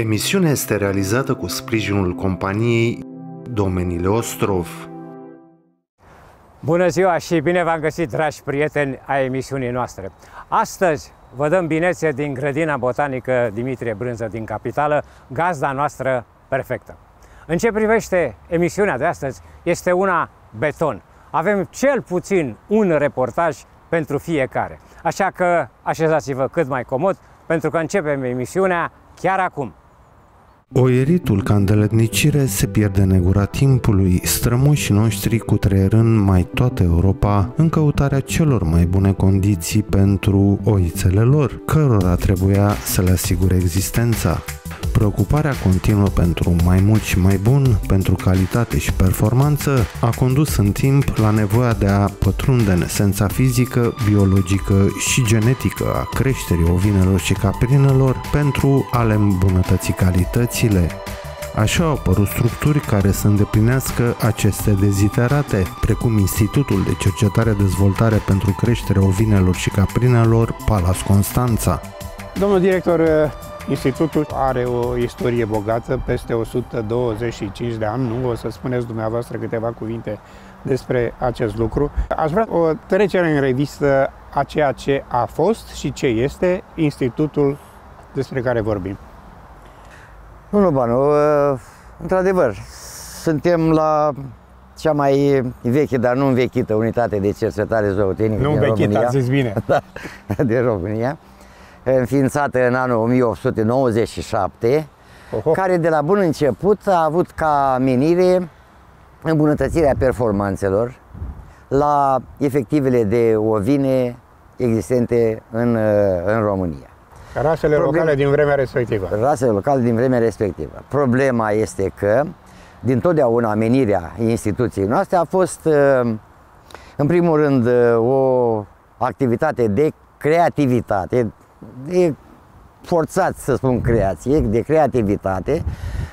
Emisiunea este realizată cu sprijinul companiei Domeniile Ostrov. Bună ziua și bine v-am găsit, dragi prieteni ai emisiunii noastre. Astăzi vă dăm binețe din grădina botanică Dimitrie Brânză din Capitală, gazda noastră perfectă. În ce privește emisiunea de astăzi, este una beton. Avem cel puțin un reportaj pentru fiecare. Așa că așezați-vă cât mai comod, pentru că începem emisiunea chiar acum. Oieritul ca îndeletnicire se pierde negura timpului, strămoșii noștri cu treierând mai toată Europa în căutarea celor mai bune condiții pentru oițele lor, cărora trebuia să le asigure existența. Preocuparea continuă pentru mai mult și mai bun, pentru calitate și performanță, a condus în timp la nevoia de a pătrunde în esența fizică, biologică și genetică a creșterii ovinelor și caprinelor pentru a le îmbunătăți calitățile, Așa au apărut structuri care să îndeplinească aceste deziterate, precum Institutul de Cercetare Dezvoltare pentru Creșterea Ovinelor și Caprinelor Palas Constanța. Domnul director, Institutul are o istorie bogată, peste 125 de ani, nu o să spuneți dumneavoastră câteva cuvinte despre acest lucru. Aș vrea o trecere în revistă a ceea ce a fost și ce este institutul despre care vorbim. Domnul Banu, ă, într-adevăr, suntem la cea mai veche, dar nu învechită unitate de cercetare zootehnică nu din România. Nu învechită, zis bine. Da, din România înființată în anul 1897, Oho. care de la bun început a avut ca menire îmbunătățirea performanțelor la efectivele de ovine existente în, în România. Rasele Problem... locale din vremea respectivă. Rasele locale din vremea respectivă. Problema este că, din totdeauna amenirea instituției noastre a fost, în primul rând, o activitate de creativitate, de forțat să spun creație, de creativitate,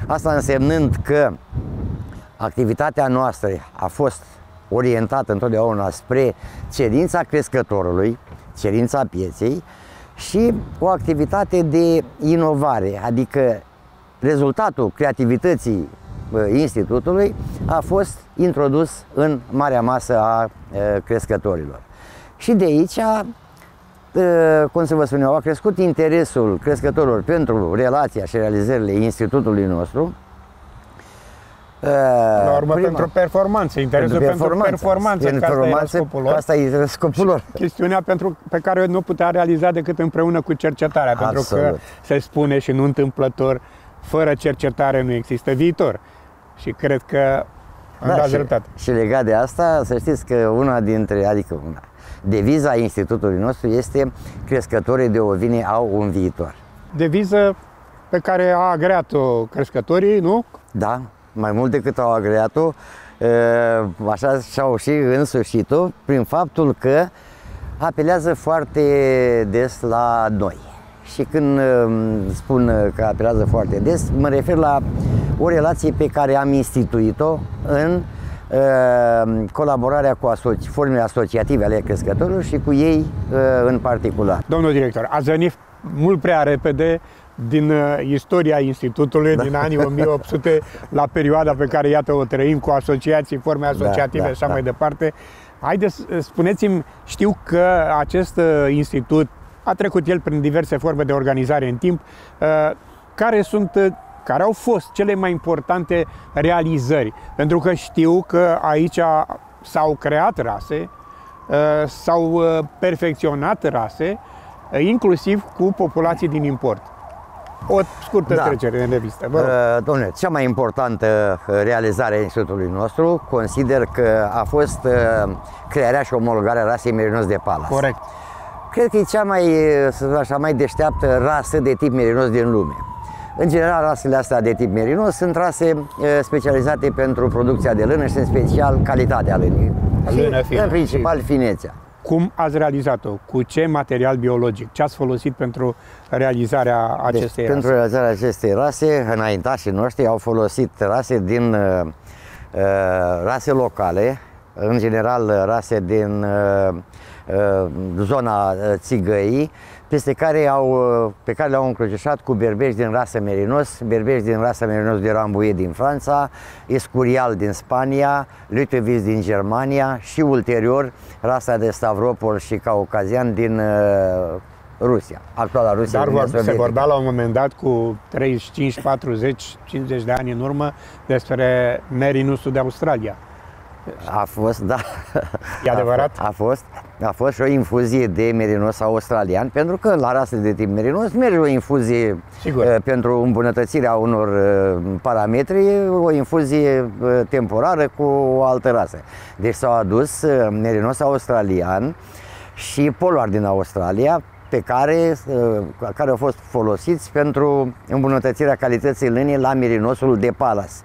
asta însemnând că activitatea noastră a fost orientată întotdeauna spre cerința crescătorului, cerința pieței și o activitate de inovare, adică rezultatul creativității institutului a fost introdus în marea masă a crescătorilor. Și de aici cum să vă spun eu, a crescut interesul crescătorilor pentru relația și realizările institutului nostru. La urmă, prima, pentru performanță, interesul pentru performanță, pentru performanță, pentru performanță scopul lor. Asta e scopul lor. Chestiunea pentru, pe care nu putea realiza decât împreună cu cercetarea, Absolut. pentru că se spune și nu întâmplător, fără cercetare nu există viitor. Și cred că am da, dat și, dreptate. Și legat de asta, să știți că una dintre, adică una, Deviza institutului nostru este crescătorii de ovine au un viitor. Deviză pe care a agreat-o crescătorii, nu? Da, mai mult decât au agreat-o, așa și-au și însușit-o prin faptul că apelează foarte des la noi. Și când spun că apelează foarte des, mă refer la o relație pe care am instituit-o în Ehm, colaborarea cu asoci, formele asociative ale crescătorilor și cu ei eh, în particular. Domnul director, ați venit mult prea repede din uh, istoria Institutului da. din anii 1800 la perioada pe care iată o trăim cu asociații, forme da, asociative da, da, și așa da. mai departe. Haideți, spuneți-mi, știu că acest uh, institut a trecut el prin diverse forme de organizare în timp. Uh, care sunt care au fost cele mai importante realizări. Pentru că știu că aici s-au creat rase, uh, s-au uh, perfecționat rase, uh, inclusiv cu populații din import. O scurtă da. trecere în revistă. Vă rog. Domnule, cea mai importantă realizare a institutului nostru consider că a fost crearea și omologarea rasei merinos de Palas. Corect. Cred că e cea mai, așa, mai deșteaptă rasă de tip merinos din lume. În general, rasele astea de tip merinos sunt rase specializate pentru producția de lână și în special calitatea lânii. Lână fină. În principal finețea. Cum ați realizat-o? Cu ce material biologic? Ce ați folosit pentru realizarea deci, acestei deci, rase? Pentru realizarea acestei rase, înaintașii noștri au folosit rase din uh, rase locale, în general rase din uh, zona țigăii, peste care au, pe care le-au încrucișat cu berbești din rasă merinos, berbești din rasă merinos de Rambouillet din Franța, Escurial din Spania, Lutevis din Germania și ulterior rasa de Stavropol și Caucazian din uh, Rusia, actuala Rusia. Dar vor, se vorbea la un moment dat cu 35, 40, 50 de ani în urmă despre merinusul de Australia. A fost, da. E adevărat? A, a fost. A fost și o infuzie de merinos australian, pentru că la rase de tip merinos merge o infuzie Sigur. Uh, pentru îmbunătățirea unor uh, parametri, o infuzie uh, temporară cu o altă rasă. Deci s-au adus uh, merinos australian și poluar din Australia, pe care, uh, care au fost folosiți pentru îmbunătățirea calității lânii la merinosul de palas.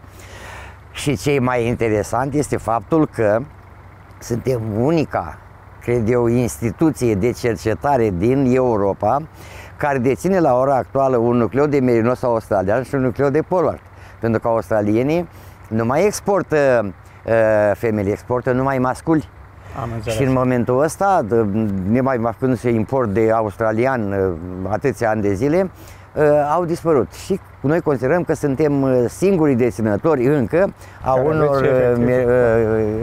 Și ce e mai interesant este faptul că suntem unica, cred eu, instituție de cercetare din Europa care deține la ora actuală un nucleu de merinos australian și un nucleu de polar. Pentru că australienii nu mai exportă uh, femei, exportă numai masculi. Am și în momentul ăsta, nemai făcându-se import de australian uh, atâția ani de zile, uh, au dispărut. Și noi considerăm că suntem uh, singurii deținători încă a Care unor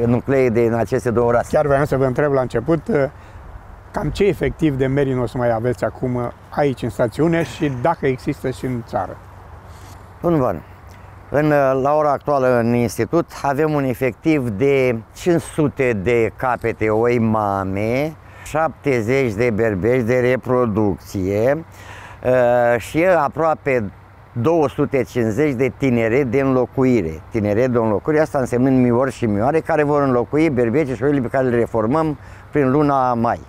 nuclee din aceste două rase. Chiar vreau să vă întreb la început, cam ce efectiv de merinos mai aveți acum aici în stațiune și dacă există și în țară? Un bun. În, la ora actuală în institut avem un efectiv de 500 de capete oi mame, 70 de berbești de reproducție uh, și aproape 250 de tinere de înlocuire. Tinere de înlocuire, asta însemnând miori și mioare, care vor înlocui berbecii și oile pe care le reformăm prin luna mai.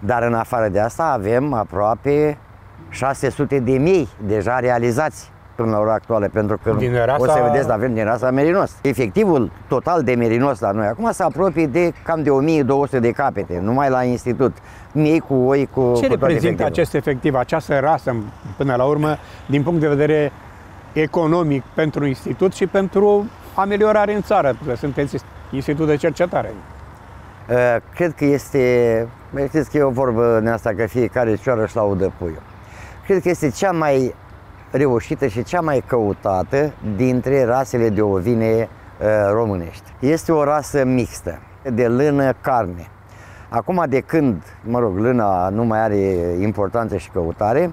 Dar în afară de asta avem aproape 600 de mii deja realizați până la ora actuală, pentru că din rasa... o să vedeți, avem din rasa merinos. Efectivul total de merinos la noi acum se apropie de cam de 1200 de capete, numai la institut. Miei cu oi, cu Ce cu reprezintă acest efectiv, această rasă, până la urmă, din punct de vedere economic pentru institut și pentru ameliorare în țară, că sunteți institut de cercetare? Uh, cred că este, știți că e o vorbă în asta că fiecare cioară își laudă puiul. Cred că este cea mai reușită și cea mai căutată dintre rasele de ovine uh, românești. Este o rasă mixtă, de lână-carne. Acum de când, mă rog, lâna nu mai are importanță și căutare,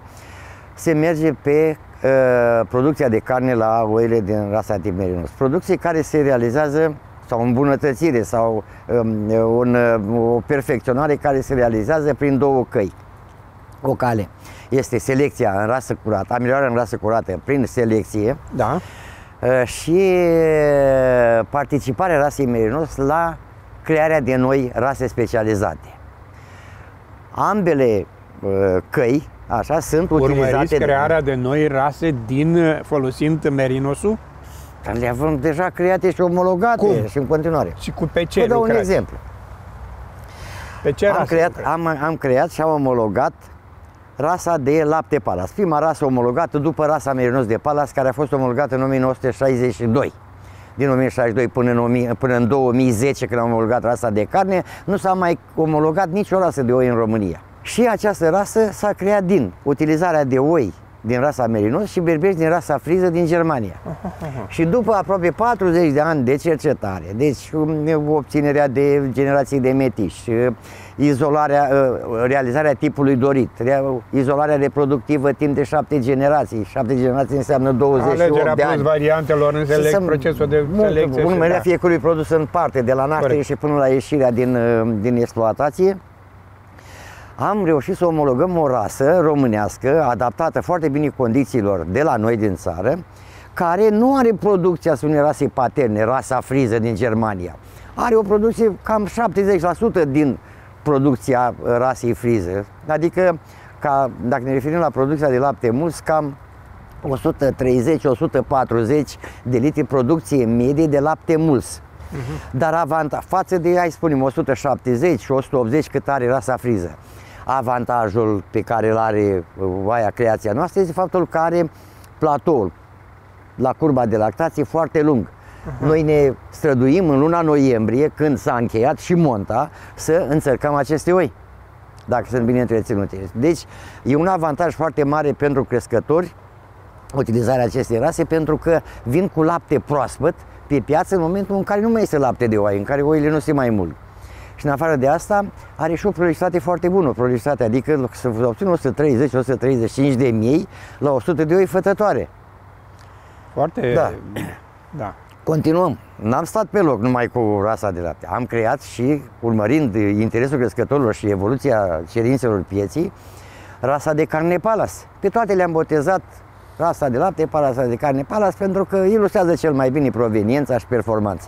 se merge pe uh, producția de carne la oile din rasa tip merinos. Producție care se realizează sau îmbunătățire sau um, un, o perfecționare care se realizează prin două căi. O cale este selecția în rasă curată, ameliorarea în rasă curată prin selecție da. Uh, și uh, participarea rasei merinos la crearea de noi rase specializate. Ambele uh, căi, așa, sunt Urmăriți utilizate... crearea de noi rase din folosind merinosul? Le avem deja create și omologate Cum? și în continuare. Și cu pe ce Vă dau un lucrați? exemplu. Pe ce Am rase creat, lucrați? am, am creat și am omologat rasa de lapte Palas. Prima rasă omologată după rasa Merinos de Palas, care a fost omologată în 1962. Din 1962 până în, 1000 până în 2010, când am omologat rasa de carne, nu s-a mai omologat nicio rasă de oi în România. Și această rasă s-a creat din utilizarea de oi din rasa Merinos și berbești din rasa friză din Germania. Și după aproape 40 de ani de cercetare, deci um, obținerea de generații de metiși, uh, izolarea, uh, realizarea tipului dorit, rea- izolarea reproductivă timp de șapte generații. Șapte generații înseamnă 28 Alegerea de plus ani. variantelor în selec, Să- procesul de mult, selecție. și- Urmărirea da. fiecărui produs în parte, de la naștere Corect. și până la ieșirea din, uh, din exploatație. Am reușit să omologăm o rasă românească, adaptată foarte bine condițiilor de la noi din țară, care nu are producția unei rase paterne, rasa friză din Germania. Are o producție cam 70% din producția rasei friză. Adică, ca, dacă ne referim la producția de lapte mulți, cam 130-140 de litri producție medie de lapte muls. Dar avanta, față de, hai să spunem, 170 și 180 cât are rasa friză. Avantajul pe care îl are uh, oaia creația noastră este faptul că are platoul la curba de lactație foarte lung. Noi ne străduim în luna noiembrie, când s-a încheiat și monta, să înțărcăm aceste oi. dacă sunt bine întreținute. Deci e un avantaj foarte mare pentru crescători utilizarea acestei rase pentru că vin cu lapte proaspăt pe piață în momentul în care nu mai este lapte de oaie, în care oile nu se mai mult. Și în afară de asta, are și o prolixitate foarte bună, o prolixitate, adică să obțină 130-135 de miei la 100 de oi fătătoare. Foarte... Da. da. Continuăm. N-am stat pe loc numai cu rasa de lapte. Am creat și, urmărind interesul crescătorilor și evoluția cerințelor pieții, rasa de carne palas. Pe toate le-am botezat rasa de lapte, palasa de carne palas, pentru că ilustrează cel mai bine proveniența și performanța.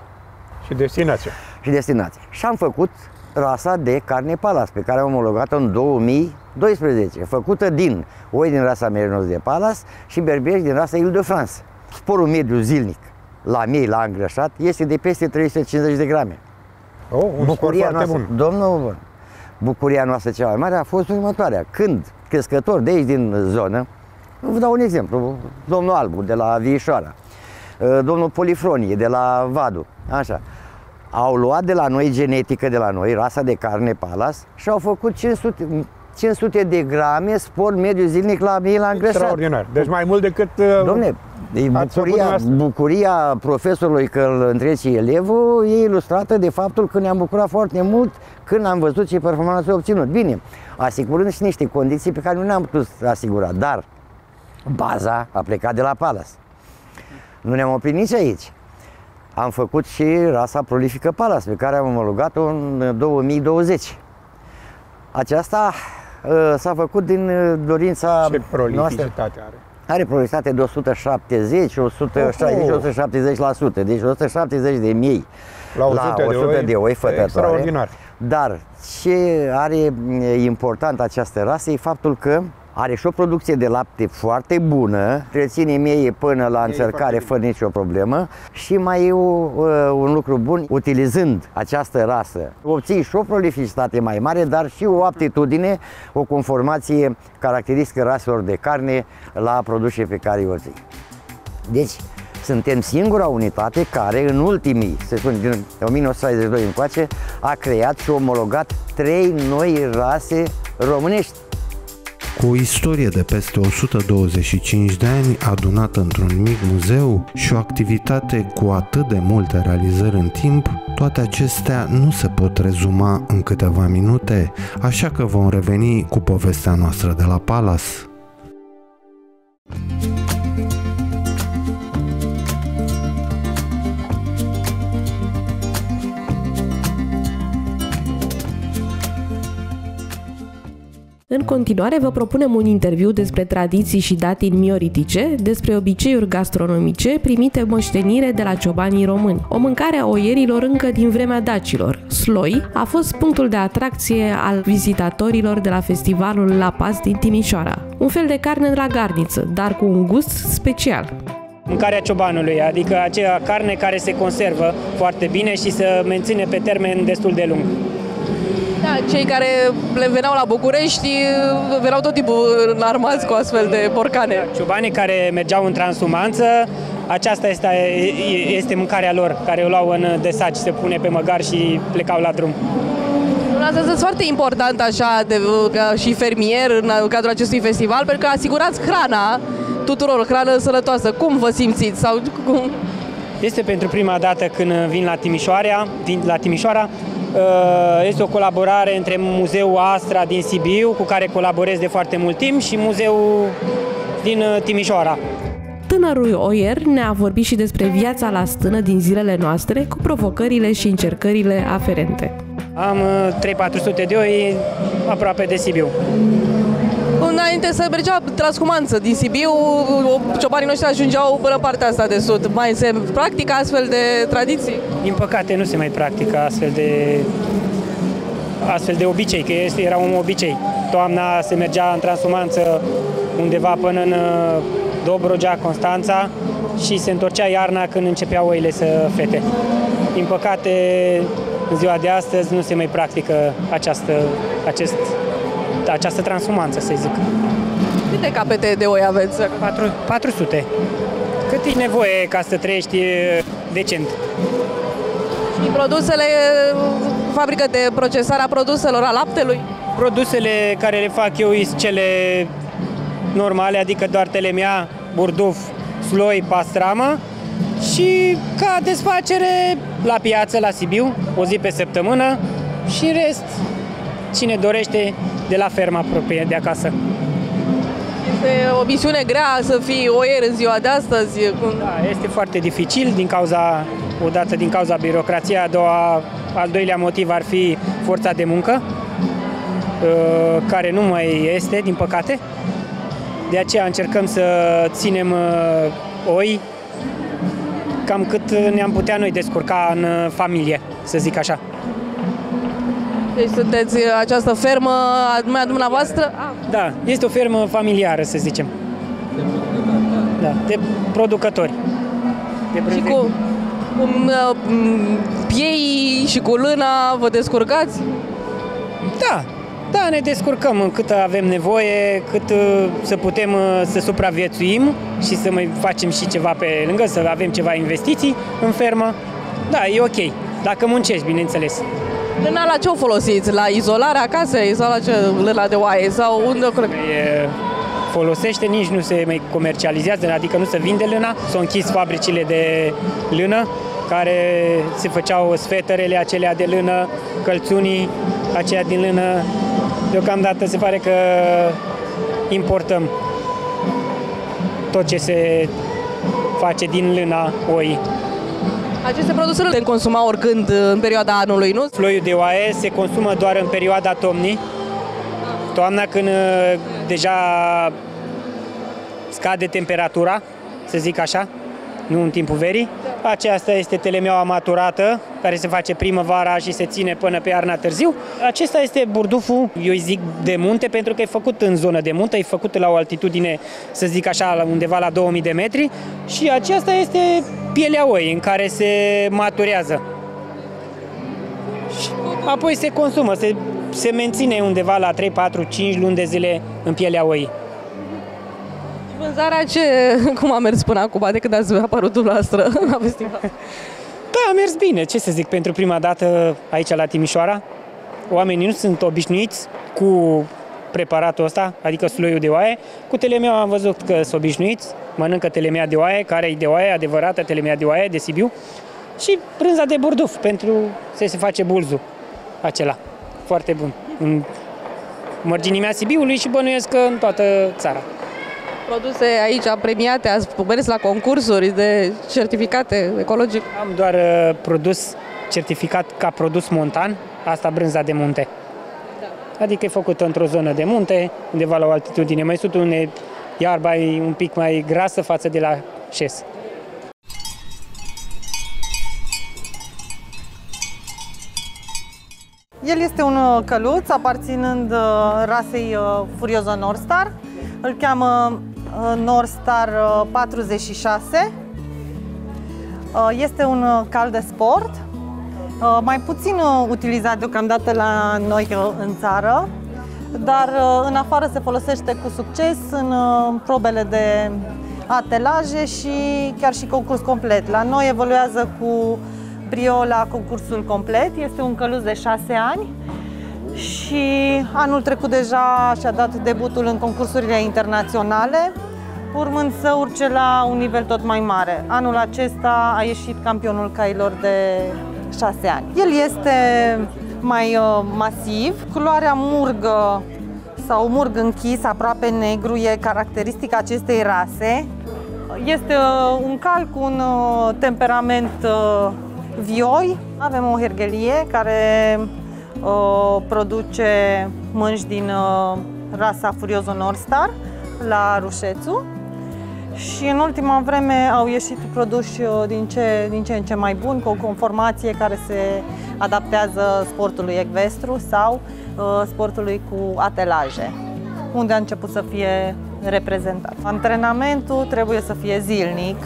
Și destinația. Și destinația. Și am făcut rasa de carne palas, pe care am omologat-o în 2012, făcută din oi din rasa Merinos de Palas și berberi din rasa Ile-de-France. Sporul mediu zilnic la miei, la îngrășat, este de peste 350 de grame. Oh, un bucuria noastră, bun. Domnul, bucuria noastră cea mai mare a fost următoarea. Când crescători de aici din zonă, vă dau un exemplu, domnul Albu de la Viișoara, ă, domnul Polifronie de la Vadu, așa, au luat de la noi genetică de la noi, rasa de carne Palas și au făcut 500, 500 de grame spor mediu zilnic la mie la îngreșat. Extraordinar. Deci mai mult decât... Uh, Domne, e bucuria, bucuria profesorului că îl întrece elevul e ilustrată de faptul că ne-am bucurat foarte mult când am văzut ce performanță a obținut. Bine, asigurând și niște condiții pe care nu ne-am putut asigura, dar baza a plecat de la Palas. Nu ne-am oprit nici aici. Am făcut și rasa prolifică Palas, pe care am omologat-o în 2020. Aceasta uh, s-a făcut din uh, dorința Ce noastră. are? Are prolificitate de 170, 160, 170%, deci 170 de mii la 100, la 100 de, oi, de oi fătătoare. Extraordinar. Dar ce are important această rasă e faptul că are și o producție de lapte foarte bună, reține miei până la încercare fără nicio problemă și mai e o, un lucru bun, utilizând această rasă, obții și o prolificitate mai mare, dar și o aptitudine, o conformație caracteristică raselor de carne la produse pe care o ții. Deci, suntem singura unitate care în ultimii, să spun, din 1962 încoace, a creat și omologat trei noi rase românești. Cu o istorie de peste 125 de ani adunată într-un mic muzeu și o activitate cu atât de multe realizări în timp, toate acestea nu se pot rezuma în câteva minute, așa că vom reveni cu povestea noastră de la Palace. În continuare vă propunem un interviu despre tradiții și datini mioritice, despre obiceiuri gastronomice primite moștenire de la ciobanii români. O mâncare a oierilor încă din vremea dacilor. Sloi a fost punctul de atracție al vizitatorilor de la festivalul La Paz din Timișoara. Un fel de carne la garniță, dar cu un gust special mâncarea ciobanului, adică aceea carne care se conservă foarte bine și se menține pe termen destul de lung. Da, cei care le veneau la București veneau tot timpul înarmați cu astfel de borcane. Ciubanii care mergeau în transumanță, aceasta este, este mâncarea lor, care o luau în desaci, se pune pe măgar și plecau la drum. Asta este foarte important așa de, ca și fermier în cadrul acestui festival, pentru că asigurați hrana tuturor, hrană sănătoasă. Cum vă simțiți? Sau cum? Este pentru prima dată când vin la Timișoara, vin la Timișoara Uh, este o colaborare între Muzeul Astra din Sibiu, cu care colaborez de foarte mult timp, și Muzeul din uh, Timișoara. Tânărul Oier ne-a vorbit și despre viața la stână din zilele noastre, cu provocările și încercările aferente. Am 3-400 uh, de oi aproape de Sibiu. Înainte să mergea transcumanță din Sibiu, ciobanii noștri ajungeau până partea asta de sud. Mai se practică astfel de tradiții? Din păcate nu se mai practică astfel de astfel de obicei, că este, era un obicei. Toamna se mergea în transumanță undeva până în uh, Dobrogea, Constanța și se întorcea iarna când începeau oile să fete. Din păcate, în ziua de astăzi nu se mai practică această, acest această transformanță, să zic. Câte capete de oi aveți? 4, 400. Cât e nevoie ca să trăiești decent. Și produsele fabrică de procesare a produselor a laptelui? Produsele care le fac eu sunt cele normale, adică doar telemea, burduf, sloi, pastramă și ca desfacere la piață, la Sibiu, o zi pe săptămână și în rest, cine dorește, de la ferma proprie de acasă. Este o misiune grea să fii oier în ziua de astăzi. Cum... Da, este foarte dificil din cauza, odată din cauza birocrației, a doua, al doilea motiv ar fi forța de muncă, uh, care nu mai este, din păcate. De aceea încercăm să ținem uh, oi cam cât ne-am putea noi descurca în uh, familie, să zic așa. Deci sunteți această fermă a dumneavoastră? Da, este o fermă familiară, să zicem. Da, de producători. De și cu, cu piei și cu lâna vă descurcați? Da, da, ne descurcăm cât avem nevoie, cât uh, să putem uh, să supraviețuim și să mai facem și ceva pe lângă, să avem ceva investiții în fermă. Da, e ok. Dacă muncești, bineînțeles. Lâna la ce o folosiți? La izolarea casei sau la ce? Lâna de oaie sau unde o e, folosește, nici nu se mai comercializează, adică nu se vinde lâna. S-au închis fabricile de lână care se făceau sfetărele acelea de lână, călțunii aceia din lână. Deocamdată se pare că importăm tot ce se face din lâna oi. Aceste produse nu le consuma oricând în perioada anului, nu? Floiul de oaie se consumă doar în perioada toamnii. Toamna când uh, deja scade temperatura, să zic așa, nu în timpul verii. Aceasta este telemeaua maturată, care se face primăvara și se ține până pe iarna târziu. Acesta este burduful, eu îi zic de munte, pentru că e făcut în zonă de munte, e făcut la o altitudine, să zic așa, undeva la 2000 de metri și aceasta este pielea oi în care se maturează. Și apoi se consumă, se, se menține undeva la 3, 4, 5 luni de zile în pielea oi. Vânzarea ce, cum a mers până acum, de când ați apărut dumneavoastră la festival? Da, a mers bine, ce să zic, pentru prima dată aici la Timișoara. Oamenii nu sunt obișnuiți cu preparatul ăsta, adică suloiul de oaie. Cu telemea am văzut că sunt obișnuiți, mănâncă telemea de oaie, care e de oaie, adevărată telemea de oaie, de Sibiu, și brânza de burduf pentru să se face bulzul acela. Foarte bun. În mărginimea Sibiului și bănuiesc că în toată țara produse aici premiate, ați mers la concursuri de certificate ecologic? Am doar uh, produs certificat ca produs montan, asta brânza de munte. Da. Adică e făcută într-o zonă de munte, undeva la o altitudine mai sus, unde iarba e un pic mai grasă față de la șes. El este un uh, căluț aparținând uh, rasei Furioso Nordstar. Îl cheamă Nordstar 46. Este un cal de sport, mai puțin utilizat deocamdată la noi în țară, dar în afară se folosește cu succes în probele de atelaje și chiar și concurs complet. La noi evoluează cu brio la concursul complet, este un căluț de 6 ani și anul trecut deja și-a dat debutul în concursurile internaționale, urmând să urce la un nivel tot mai mare. Anul acesta a ieșit campionul cailor de 6 ani. El este mai uh, masiv, culoarea murgă sau murg închis, aproape negru, e caracteristica acestei rase. Este uh, un cal cu un uh, temperament vioi. Avem o hergelie care produce mânci din rasa Furioso Nordstar la Rușețu și în ultima vreme au ieșit produși uh, din ce, din ce în ce mai buni, cu o conformație care se adaptează sportului ecvestru sau uh, sportului cu atelaje, unde a început să fie reprezentat. Antrenamentul trebuie să fie zilnic,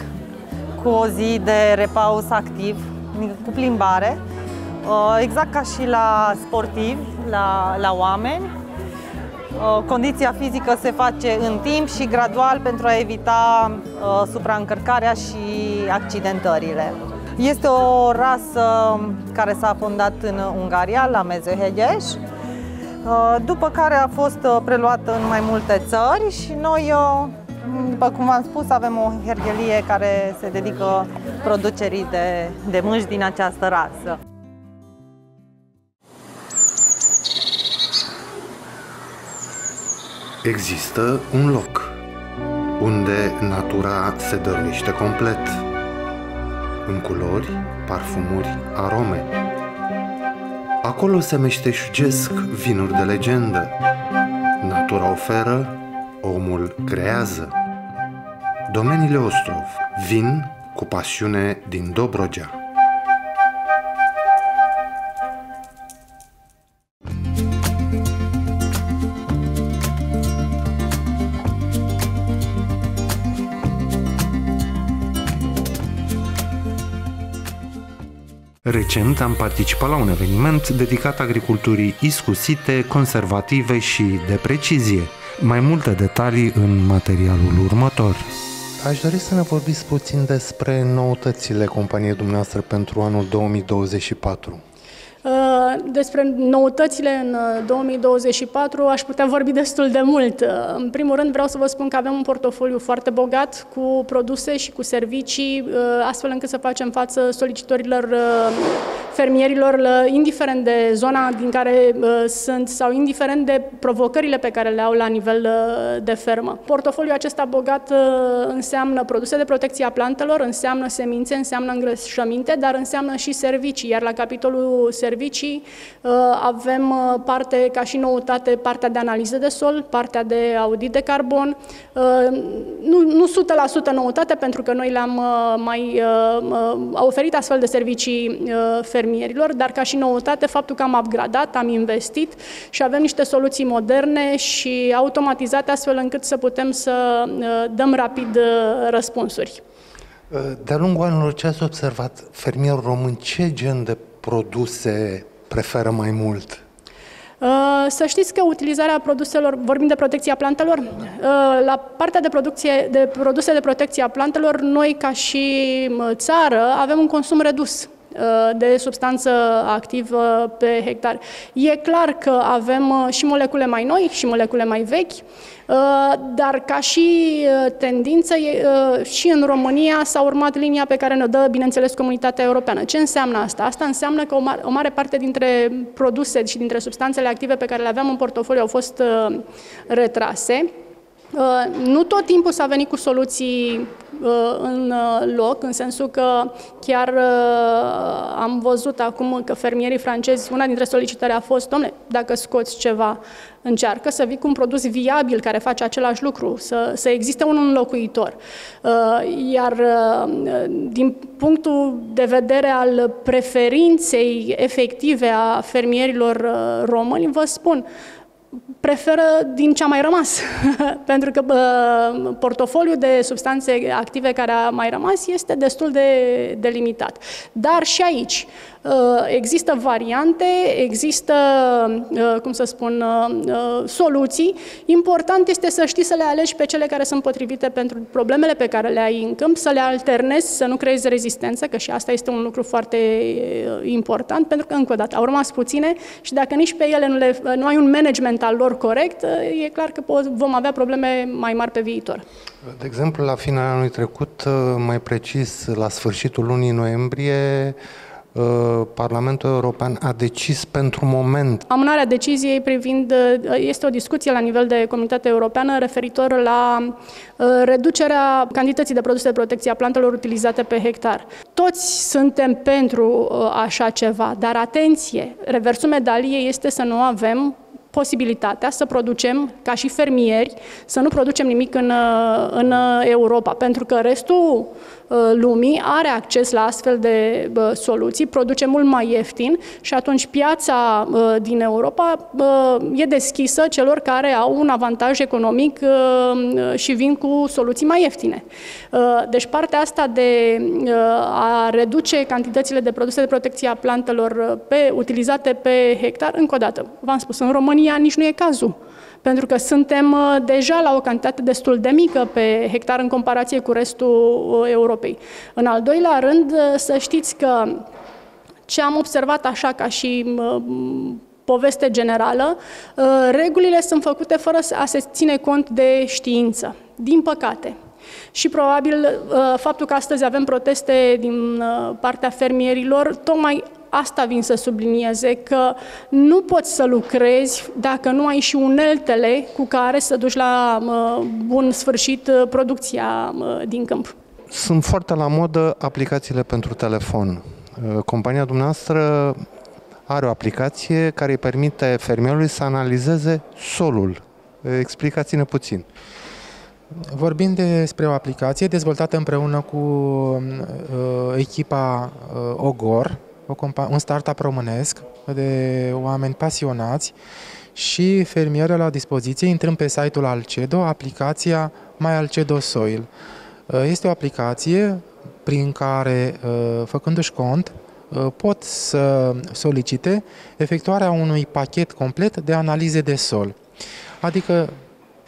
cu o zi de repaus activ, cu plimbare, uh, exact ca și la sportivi, la, la oameni, Uh, condiția fizică se face în timp și gradual pentru a evita uh, supraîncărcarea și accidentările. Este o rasă care s-a fondat în Ungaria, la Mezehegheș, după care a fost preluată în mai multe țări și noi, după cum v-am spus, avem o hergelie care se dedică producerii de, de mâși din această rasă. Există un loc unde natura se dăruiește complet în culori, parfumuri, arome. Acolo se meșteșugesc vinuri de legendă. Natura oferă, omul creează. Domeniile Ostrov vin cu pasiune din Dobrogea. Recent am participat la un eveniment dedicat agriculturii iscusite, conservative și de precizie. Mai multe detalii în materialul următor. Aș dori să ne vorbiți puțin despre noutățile companiei dumneavoastră pentru anul 2024. Uh, despre noutățile în 2024 uh, aș putea vorbi destul de mult. Uh, în primul rând vreau să vă spun că avem un portofoliu foarte bogat cu produse și cu servicii, astfel încât să facem față solicitorilor fermierilor, indiferent de zona din care sunt sau indiferent de provocările pe care le au la nivel de fermă. Portofoliul acesta bogat înseamnă produse de protecție a plantelor, înseamnă semințe, înseamnă îngrășăminte, dar înseamnă și servicii, iar la capitolul servicii servicii. Uh, avem uh, parte, ca și noutate, partea de analiză de sol, partea de audit de carbon. Uh, nu, nu 100% noutate, pentru că noi le-am mai oferit astfel de servicii fermierilor, dar ca și noutate, faptul că am upgradat, am investit și avem niște soluții moderne și automatizate, astfel încât să putem să dăm rapid răspunsuri. De-a lungul anilor, ce ați observat fermierul român? Ce gen de produse preferă mai mult? Uh, să știți că utilizarea produselor, vorbim de protecția plantelor, uh, la partea de, producție, de produse de protecție a plantelor, noi ca și țară avem un consum redus uh, de substanță activă pe hectar. E clar că avem și molecule mai noi și molecule mai vechi, Uh, dar ca și uh, tendință, uh, și în România s-a urmat linia pe care ne dă, bineînțeles, comunitatea europeană. Ce înseamnă asta? Asta înseamnă că o mare, o mare parte dintre produse și dintre substanțele active pe care le aveam în portofoliu au fost retrase. Nu tot timpul s-a venit cu soluții în loc, în sensul că chiar am văzut acum că fermierii francezi, una dintre solicitări a fost, domnule, dacă scoți ceva încearcă să vii cu un produs viabil care face același lucru, să, să existe un înlocuitor. Uh, iar uh, din punctul de vedere al preferinței efective a fermierilor uh, români, vă spun, preferă din ce a mai rămas, pentru că bă, portofoliul de substanțe active care a mai rămas este destul de, de limitat. Dar și aici uh, există variante, există, uh, cum să spun, uh, soluții. Important este să știi să le alegi pe cele care sunt potrivite pentru problemele pe care le ai în câmp, să le alternezi, să nu creezi rezistență, că și asta este un lucru foarte important, pentru că, încă o dată, au rămas puține și dacă nici pe ele nu, le, nu ai un management al lor corect, e clar că vom avea probleme mai mari pe viitor. De exemplu, la finalul anului trecut, mai precis la sfârșitul lunii noiembrie, uh, Parlamentul European a decis pentru moment. Amânarea deciziei privind, uh, este o discuție la nivel de comunitate europeană referitor la uh, reducerea cantității de produse de protecție a plantelor utilizate pe hectar. Toți suntem pentru așa ceva, dar atenție, reversul medaliei este să nu avem posibilitatea să producem, ca și fermieri, să nu producem nimic în, în Europa, pentru că restul Uh, lumii are acces la astfel de soluții, produce mult mai ieftin și atunci piața uh, din Europa e deschisă celor care au un avantaj economic uh, și vin cu soluții mai ieftine. Deci partea asta de a reduce cantitățile de produse de protecție a plantelor pe, utilizate pe hectar, încă o dată, v-am spus, în România România nici nu e cazul pentru că suntem uh, deja la o cantitate destul de mică pe hectar în comparație cu restul uh, Europei. În al doilea rând, uh, să știți că ce am observat așa ca și poveste generală, regulile sunt făcute fără a se ține cont de știință. Din păcate. Și probabil faptul că astăzi avem proteste din partea fermierilor, tocmai asta vin să sublinieze, că nu poți să lucrezi dacă nu ai și uneltele cu care să duci la bun sfârșit uh, producția din câmp. Sunt foarte la modă aplicațiile pentru telefon. Uh, compania dumneavoastră are o aplicație care îi permite fermierului să analizeze solul. Explicați-ne puțin. Vorbim despre o aplicație dezvoltată împreună cu uh, echipa uh, OGOR, un startup românesc de oameni pasionați și fermiere la dispoziție, intrând pe site-ul Alcedo, aplicația My Alcedo Soil. Uh, este o aplicație prin care, uh, făcându-și cont, uh, pot să solicite efectuarea unui pachet complet de analize de sol. Adică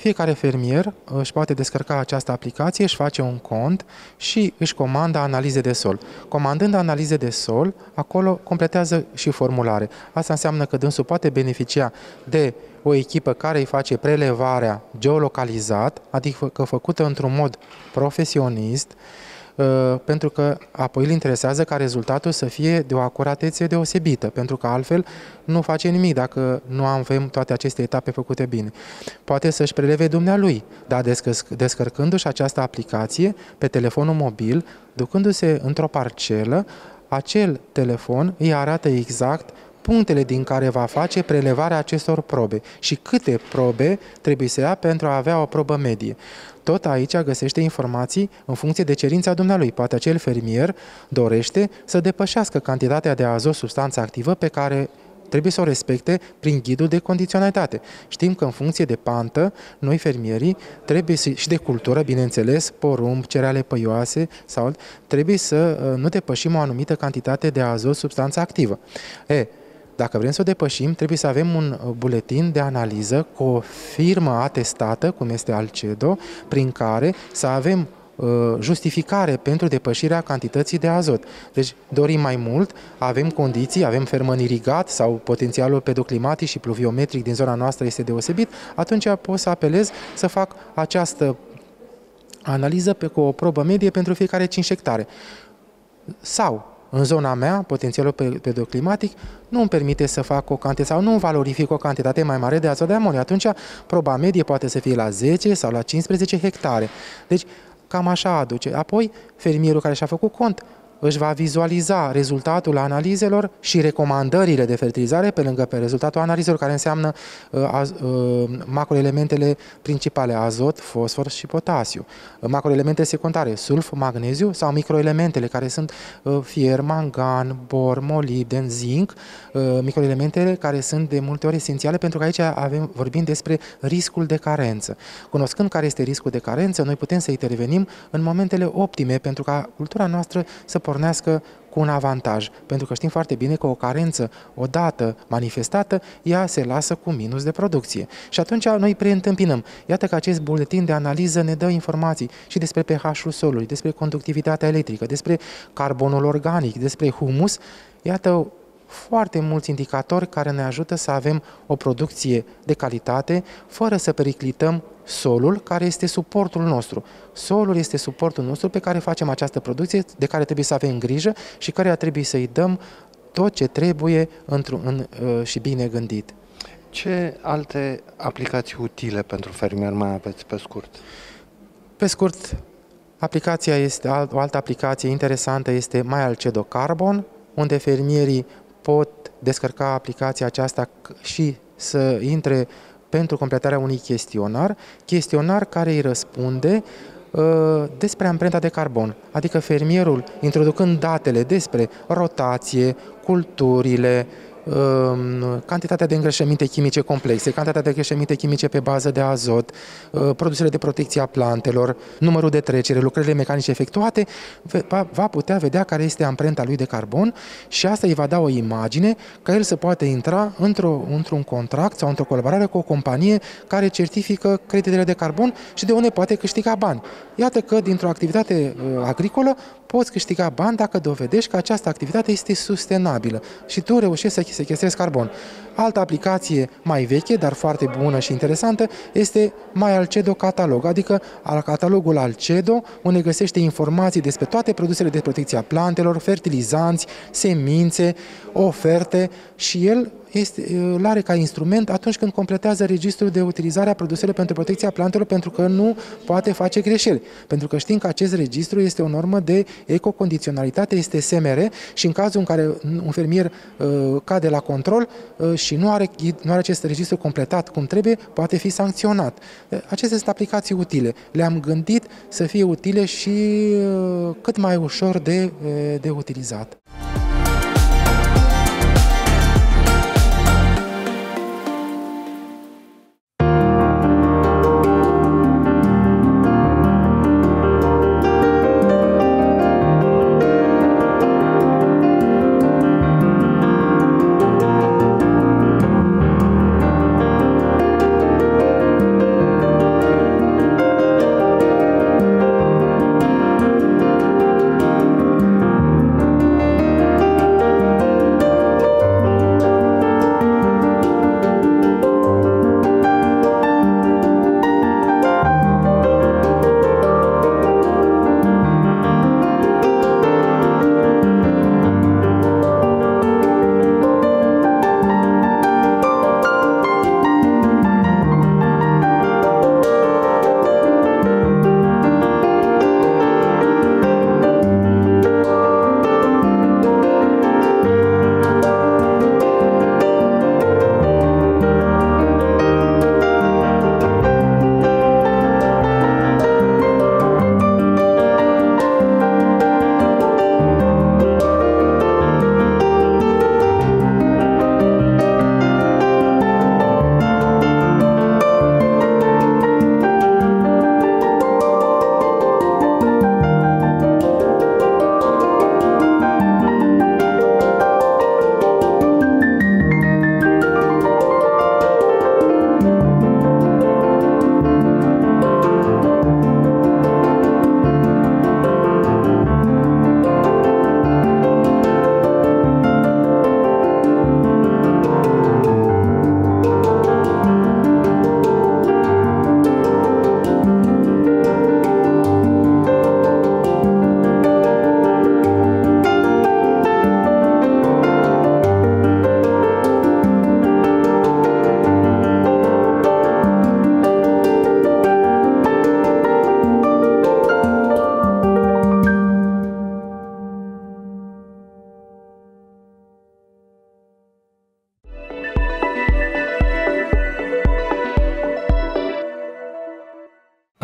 fiecare fermier își poate descărca această aplicație, își face un cont și își comandă analize de sol. Comandând analize de sol, acolo completează și formulare. Asta înseamnă că dânsul poate beneficia de o echipă care îi face prelevarea geolocalizat, adică făcută într-un mod profesionist, Uh, pentru că apoi îl interesează ca rezultatul să fie de o acuratețe deosebită, pentru că altfel nu face nimic dacă nu avem toate aceste etape făcute bine. Poate să-și preleve dumnealui, dar descărcându-și această aplicație pe telefonul mobil, ducându-se într-o parcelă, acel telefon îi arată exact punctele din care va face prelevarea acestor probe și câte probe trebuie să ia pentru a avea o probă medie. Tot aici găsește informații în funcție de cerința dumnealui. Poate acel fermier dorește să depășească cantitatea de azot, substanță activă pe care trebuie să o respecte prin ghidul de condiționalitate. Știm că în funcție de pantă, noi fermierii trebuie să, și de cultură, bineînțeles, porumb, cereale păioase sau trebuie să uh, nu depășim o anumită cantitate de azot, substanță activă. E, dacă vrem să o depășim, trebuie să avem un uh, buletin de analiză cu o firmă atestată, cum este Alcedo, prin care să avem uh, justificare pentru depășirea cantității de azot. Deci dorim mai mult, avem condiții, avem fermăn irigat sau potențialul pedoclimatic și pluviometric din zona noastră este deosebit, atunci pot să apelez să fac această analiză pe, cu o probă medie pentru fiecare 5 hectare. Sau în zona mea, potențialul pedoclimatic nu îmi permite să fac o cantitate sau nu valorific o cantitate mai mare de azot de amoniu. Atunci, proba medie poate să fie la 10 sau la 15 hectare. Deci, cam așa aduce. Apoi, fermierul care și-a făcut cont își va vizualiza rezultatul analizelor și recomandările de fertilizare pe lângă pe rezultatul analizelor care înseamnă uh, uh, macroelementele principale, azot, fosfor și potasiu. Uh, macroelemente secundare, sulf, magneziu sau microelementele care sunt uh, fier, mangan, bor, molibden, zinc, uh, microelementele care sunt de multe ori esențiale pentru că aici avem, vorbim despre riscul de carență. Cunoscând care este riscul de carență, noi putem să intervenim în momentele optime pentru ca cultura noastră să pornească cu un avantaj, pentru că știm foarte bine că o carență odată manifestată, ea se lasă cu minus de producție. Și atunci noi preîntâmpinăm. Iată că acest buletin de analiză ne dă informații și despre pH-ul solului, despre conductivitatea electrică, despre carbonul organic, despre humus. Iată foarte mulți indicatori care ne ajută să avem o producție de calitate fără să periclităm solul care este suportul nostru. Solul este suportul nostru pe care facem această producție, de care trebuie să avem grijă și care trebuie să-i dăm tot ce trebuie într-un, în, uh, și bine gândit. Ce alte aplicații utile pentru fermier mai aveți pe scurt? Pe scurt, aplicația este, o altă aplicație interesantă este MyAlcedo Carbon, unde fermierii pot descărca aplicația aceasta și să intre pentru completarea unui chestionar, chestionar care îi răspunde uh, despre amprenta de carbon, adică fermierul introducând datele despre rotație, culturile, Ehm, cantitatea de îngrășăminte chimice complexe, cantitatea de îngrășăminte chimice pe bază de azot, uh, produsele de protecție a plantelor, numărul de trecere, lucrările mecanice efectuate, va putea vedea care este amprenta lui de carbon și asta îi va da o imagine ca el să poată intra într-o, într-un contract sau într-o colaborare cu o companie care certifică creditele de carbon și de unde poate câștiga bani. Iată că dintr-o activitate uh, agricolă poți câștiga bani dacă dovedești că această activitate este sustenabilă și tu reușești să sequestrezi carbon. Altă aplicație mai veche, dar foarte bună și interesantă, este mai Alcedo Catalog, adică al catalogul Alcedo, unde găsește informații despre toate produsele de protecție a plantelor, fertilizanți, semințe, oferte și el este, îl are ca instrument atunci când completează registrul de utilizare a produselor pentru protecția plantelor pentru că nu poate face greșeli. Pentru că știm că acest registru este o normă de ecocondiționalitate, este SMR și în cazul în care un fermier uh, cade la control uh, și nu are, nu are acest registru completat cum trebuie, poate fi sancționat. Uh, acestea sunt aplicații utile. Le-am gândit să fie utile și uh, cât mai ușor de, uh, de utilizat.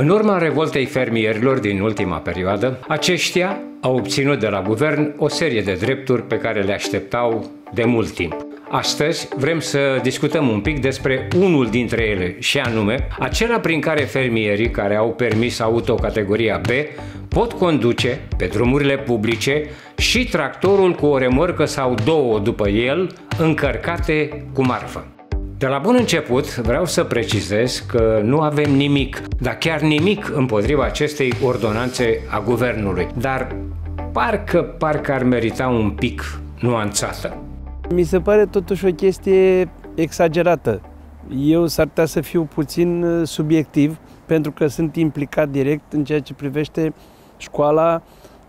În urma revoltei fermierilor din ultima perioadă, aceștia au obținut de la guvern o serie de drepturi pe care le așteptau de mult timp. Astăzi vrem să discutăm un pic despre unul dintre ele, și anume acela prin care fermierii care au permis auto categoria B pot conduce pe drumurile publice și tractorul cu o remorcă sau două după el încărcate cu marfă. De la bun început vreau să precizez că nu avem nimic, dar chiar nimic împotriva acestei ordonanțe a guvernului, dar parcă, parcă ar merita un pic nuanțată. Mi se pare totuși o chestie exagerată. Eu s-ar putea să fiu puțin uh, subiectiv, pentru că sunt implicat direct în ceea ce privește școala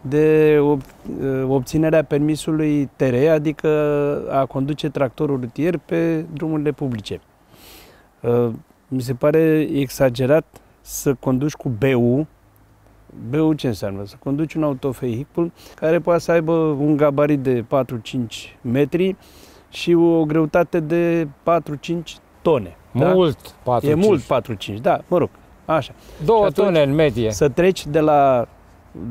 de obținerea permisului TR, adică a conduce tractorul rutier pe drumurile publice. Uh, mi se pare exagerat să conduci cu BU. BU ce înseamnă? Să conduci un autovehicul care poate să aibă un gabarit de 4-5 metri și o greutate de 4-5 tone. Da? Mult da? 4-5. E mult 4-5, da, mă rog, așa. Două tone în medie. Să treci de la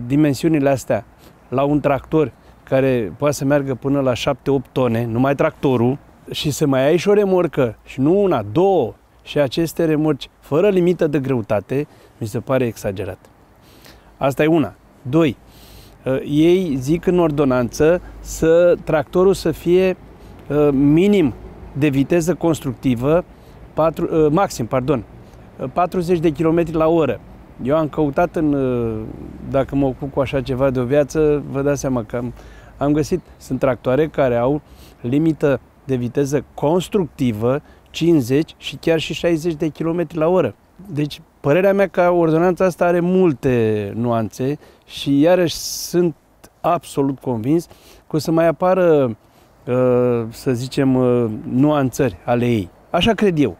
dimensiunile astea la un tractor care poate să meargă până la 7-8 tone, numai tractorul, și să mai ai și o remorcă, și nu una, două, și aceste remorci fără limită de greutate, mi se pare exagerat. Asta e una. Doi, uh, ei zic în ordonanță să tractorul să fie uh, minim de viteză constructivă, 4, uh, maxim, pardon, 40 de km la oră. Eu am căutat în, dacă mă ocup cu așa ceva de o viață, vă dați seama că am, am găsit, sunt tractoare care au limită de viteză constructivă 50 și chiar și 60 de km la oră. Deci, părerea mea că ordonanța asta are multe nuanțe și iarăși sunt absolut convins că o să mai apară, uh, să zicem, uh, nuanțări ale ei. Așa cred eu.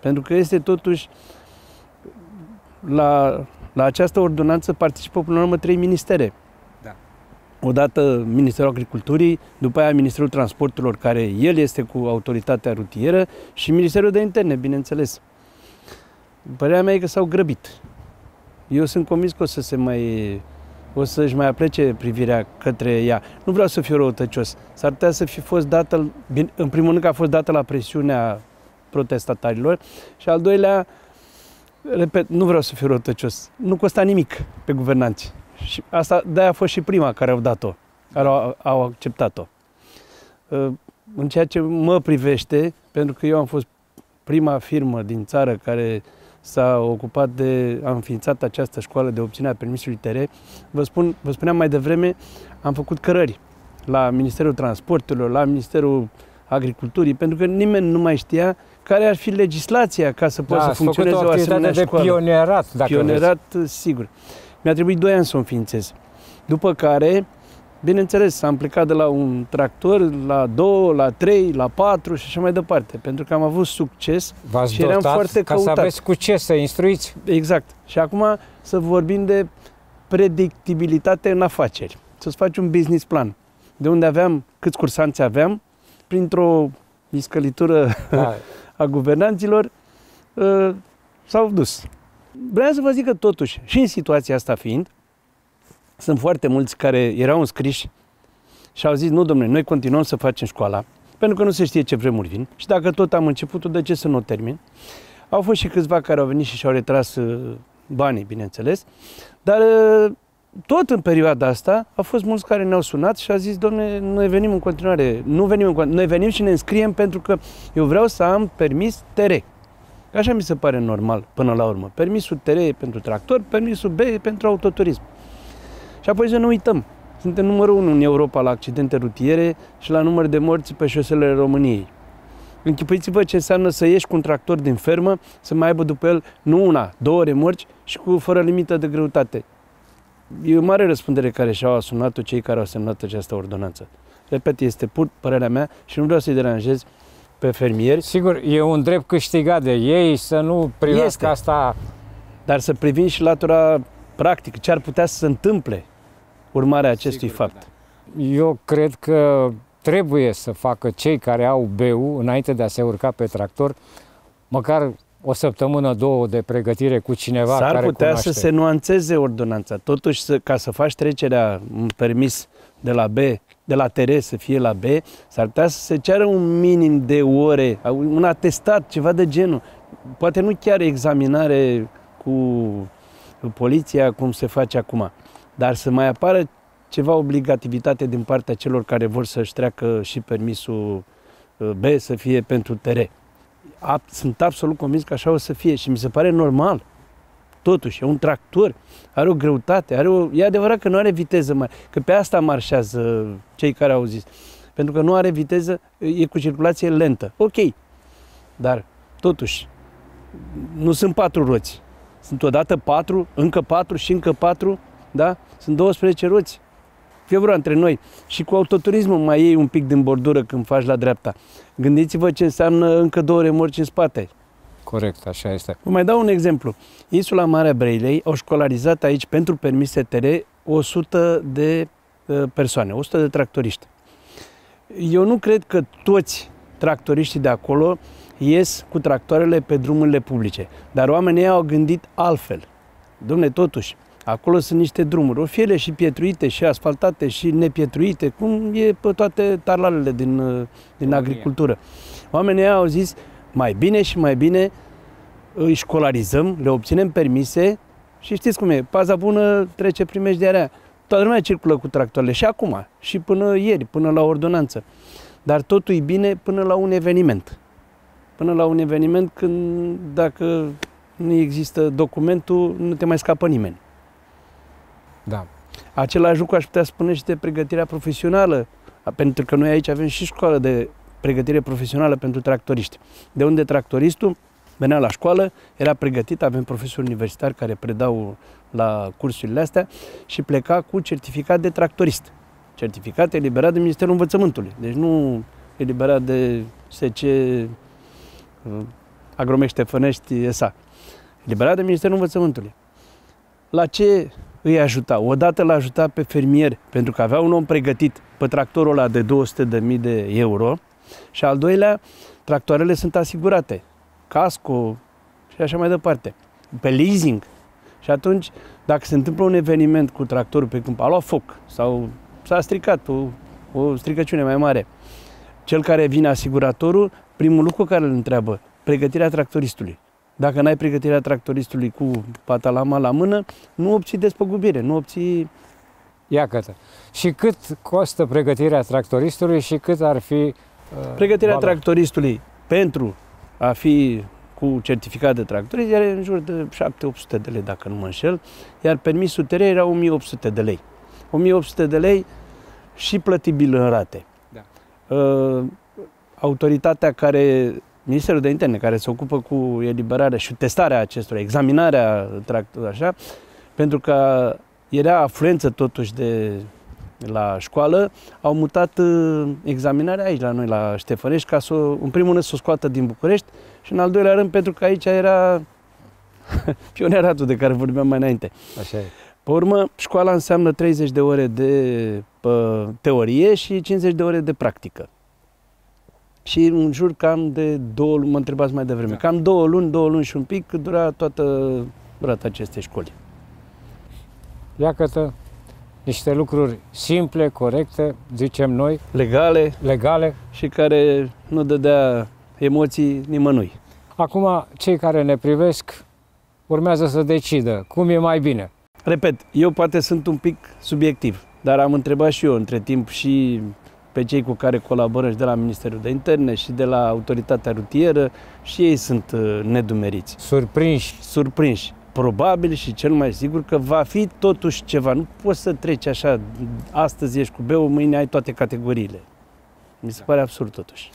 Pentru că este totuși la, la această ordonanță participă până la urmă trei ministere odată Ministerul Agriculturii, după aia Ministerul Transporturilor, care el este cu autoritatea rutieră, și Ministerul de Interne, bineînțeles. Părerea mea e că s-au grăbit. Eu sunt convins că o să se mai o să-și mai aplece privirea către ea. Nu vreau să fiu răutăcios. S-ar putea să fi fost dată, în primul rând că a fost dată la presiunea protestatarilor și al doilea, repet, nu vreau să fiu răutăcios, nu costa nimic pe guvernanți. Și asta de a fost și prima care au dat-o, care au, au acceptat-o. Ă, în ceea ce mă privește, pentru că eu am fost prima firmă din țară care s-a ocupat de, a înființat această școală de obținere a permisului TR, vă, spun, vă spuneam mai devreme, am făcut cărări la Ministerul Transporturilor, la Ministerul Agriculturii, pentru că nimeni nu mai știa care ar fi legislația ca să poată da, să funcționeze o, o asemenea de școală. pionierat, dacă Pionierat, vreți. sigur. Mi-a trebuit 2 ani să o înființez. După care, bineînțeles, am plecat de la un tractor la 2, la 3, la 4 și așa mai departe, pentru că am avut succes V-ați și eram foarte ca căutat. să aveți cu ce să instruiți. Exact. Și acum să vorbim de predictibilitate în afaceri. Să-ți faci un business plan. De unde aveam, câți cursanți aveam, printr-o iscălitură da. a guvernanților, uh, s-au dus. Vreau să vă zic că totuși, și în situația asta fiind, sunt foarte mulți care erau înscriși și au zis, nu domnule, noi continuăm să facem școala, pentru că nu se știe ce vremuri vin și dacă tot am început de ce să nu termin? Au fost și câțiva care au venit și și-au retras uh, banii, bineînțeles, dar uh, tot în perioada asta au fost mulți care ne-au sunat și au zis, domnule, noi venim în continuare, nu venim în continuare, noi venim și ne înscriem pentru că eu vreau să am permis TR. Așa mi se pare normal până la urmă. Permisul TR e pentru tractor, permisul B e pentru autoturism. Și apoi să nu uităm, suntem numărul 1 în Europa la accidente rutiere și la număr de morți pe șoselele României. Închipuiți-vă ce înseamnă să ieși cu un tractor din fermă, să mai aibă după el nu una, două remorci și cu fără limită de greutate. E o mare răspundere care și-au asumat-o cei care au semnat această ordonanță. Repet, este pur părerea mea și nu vreau să-i deranjez pe fermieri. Sigur, e un drept câștigat de ei să nu privească este. asta. Dar să privim și latura practică, ce ar putea să se întâmple urmarea acestui Sigur, fapt. Da. Eu cred că trebuie să facă cei care au BU înainte de a se urca pe tractor, măcar o săptămână, două de pregătire cu cineva S-ar care putea cunoaște. să se nuanțeze ordonanța. Totuși, să, ca să faci trecerea un permis de la B, de la TR să fie la B, s-ar putea să se ceară un minim de ore, un atestat, ceva de genul. Poate nu chiar examinare cu poliția cum se face acum, dar să mai apară ceva obligativitate din partea celor care vor să-și treacă și permisul uh, B să fie pentru TR. Sunt absolut convins că așa o să fie și mi se pare normal. Totuși, e un tractor, are o greutate, are o... e adevărat că nu are viteză mai, că pe asta marșează cei care au zis. Pentru că nu are viteză, e cu circulație lentă. Ok, dar totuși, nu sunt patru roți. Sunt odată patru, încă patru și încă patru, da? Sunt 12 roți. Fie vreo între noi. Și cu autoturismul mai iei un pic din bordură când faci la dreapta. Gândiți-vă ce înseamnă încă două remorci în spate. Corect, așa este. Vă mai dau un exemplu. Insula Marea Breilei au școlarizat aici pentru permise TR 100 de uh, persoane, 100 de tractoriști. Eu nu cred că toți tractoriștii de acolo ies cu tractoarele pe drumurile publice, dar oamenii au gândit altfel. Domne, totuși, Acolo sunt niște drumuri, o fie ele și pietruite, și asfaltate, și nepietruite, cum e pe toate tarlalele din, uh, din agricultură. Oamenii au zis, mai bine și mai bine îi școlarizăm, le obținem permise și știți cum e, paza bună trece primejdiarea. Toată lumea circulă cu tractoarele și acum, și până ieri, până la ordonanță. Dar totul e bine până la un eveniment. Până la un eveniment când, dacă nu există documentul, nu te mai scapă nimeni. Da. Același lucru aș putea spune și de pregătirea profesională, pentru că noi aici avem și școală de pregătire profesională pentru tractoriști. De unde tractoristul venea la școală, era pregătit, avem profesori universitari care predau la cursurile astea și pleca cu certificat de tractorist. Certificat eliberat de Ministerul Învățământului. Deci nu eliberat de SC uh, Agromește Fănești ESA. Eliberat de Ministerul Învățământului. La ce îi ajuta? Odată l-a ajutat pe fermier, pentru că avea un om pregătit pe tractorul ăla de 200.000 de euro și al doilea, tractoarele sunt asigurate casco și așa mai departe, pe leasing. Și atunci, dacă se întâmplă un eveniment cu tractorul pe câmp, a luat foc sau s-a stricat o, o stricăciune mai mare, cel care vine asiguratorul, primul lucru care îl întreabă, pregătirea tractoristului. Dacă n-ai pregătirea tractoristului cu patalama la mână, nu obții despăgubire, nu obții... Iată. Și cât costă pregătirea tractoristului și cât ar fi... Uh, pregătirea valoare? tractoristului pentru a fi cu certificat de tractorist, iar în jur de 7-800 de lei, dacă nu mă înșel, iar permisul TR era 1800 de lei. 1800 de lei și plătibil în rate. Da. Uh, autoritatea care, Ministerul de Interne, care se ocupă cu eliberarea și testarea acestora, examinarea tractorului, așa, pentru că era afluență totuși de la școală, au mutat uh, examinarea aici la noi, la Ștefănești, ca să, în primul rând, să o scoată din București și în al doilea rând pentru că aici era pioneratul de care vorbeam mai înainte. Așa e. Pe urmă, școala înseamnă 30 de ore de pă, teorie și 50 de ore de practică. Și în jur cam de două luni, mă întrebați mai devreme, da. cam două luni, două luni și un pic, cât dura toată durata acestei școli. Iată, niște lucruri simple, corecte, zicem noi. Legale. Legale. Și care nu dădea emoții nimănui. Acum, cei care ne privesc urmează să decidă cum e mai bine. Repet, eu poate sunt un pic subiectiv, dar am întrebat și eu între timp și pe cei cu care colaborăm și de la Ministerul de Interne și de la Autoritatea Rutieră și ei sunt uh, nedumeriți. Surprinși. Surprinși probabil și cel mai sigur că va fi totuși ceva. Nu poți să treci așa, astăzi ești cu beu, mâine ai toate categoriile. Mi se pare absurd totuși.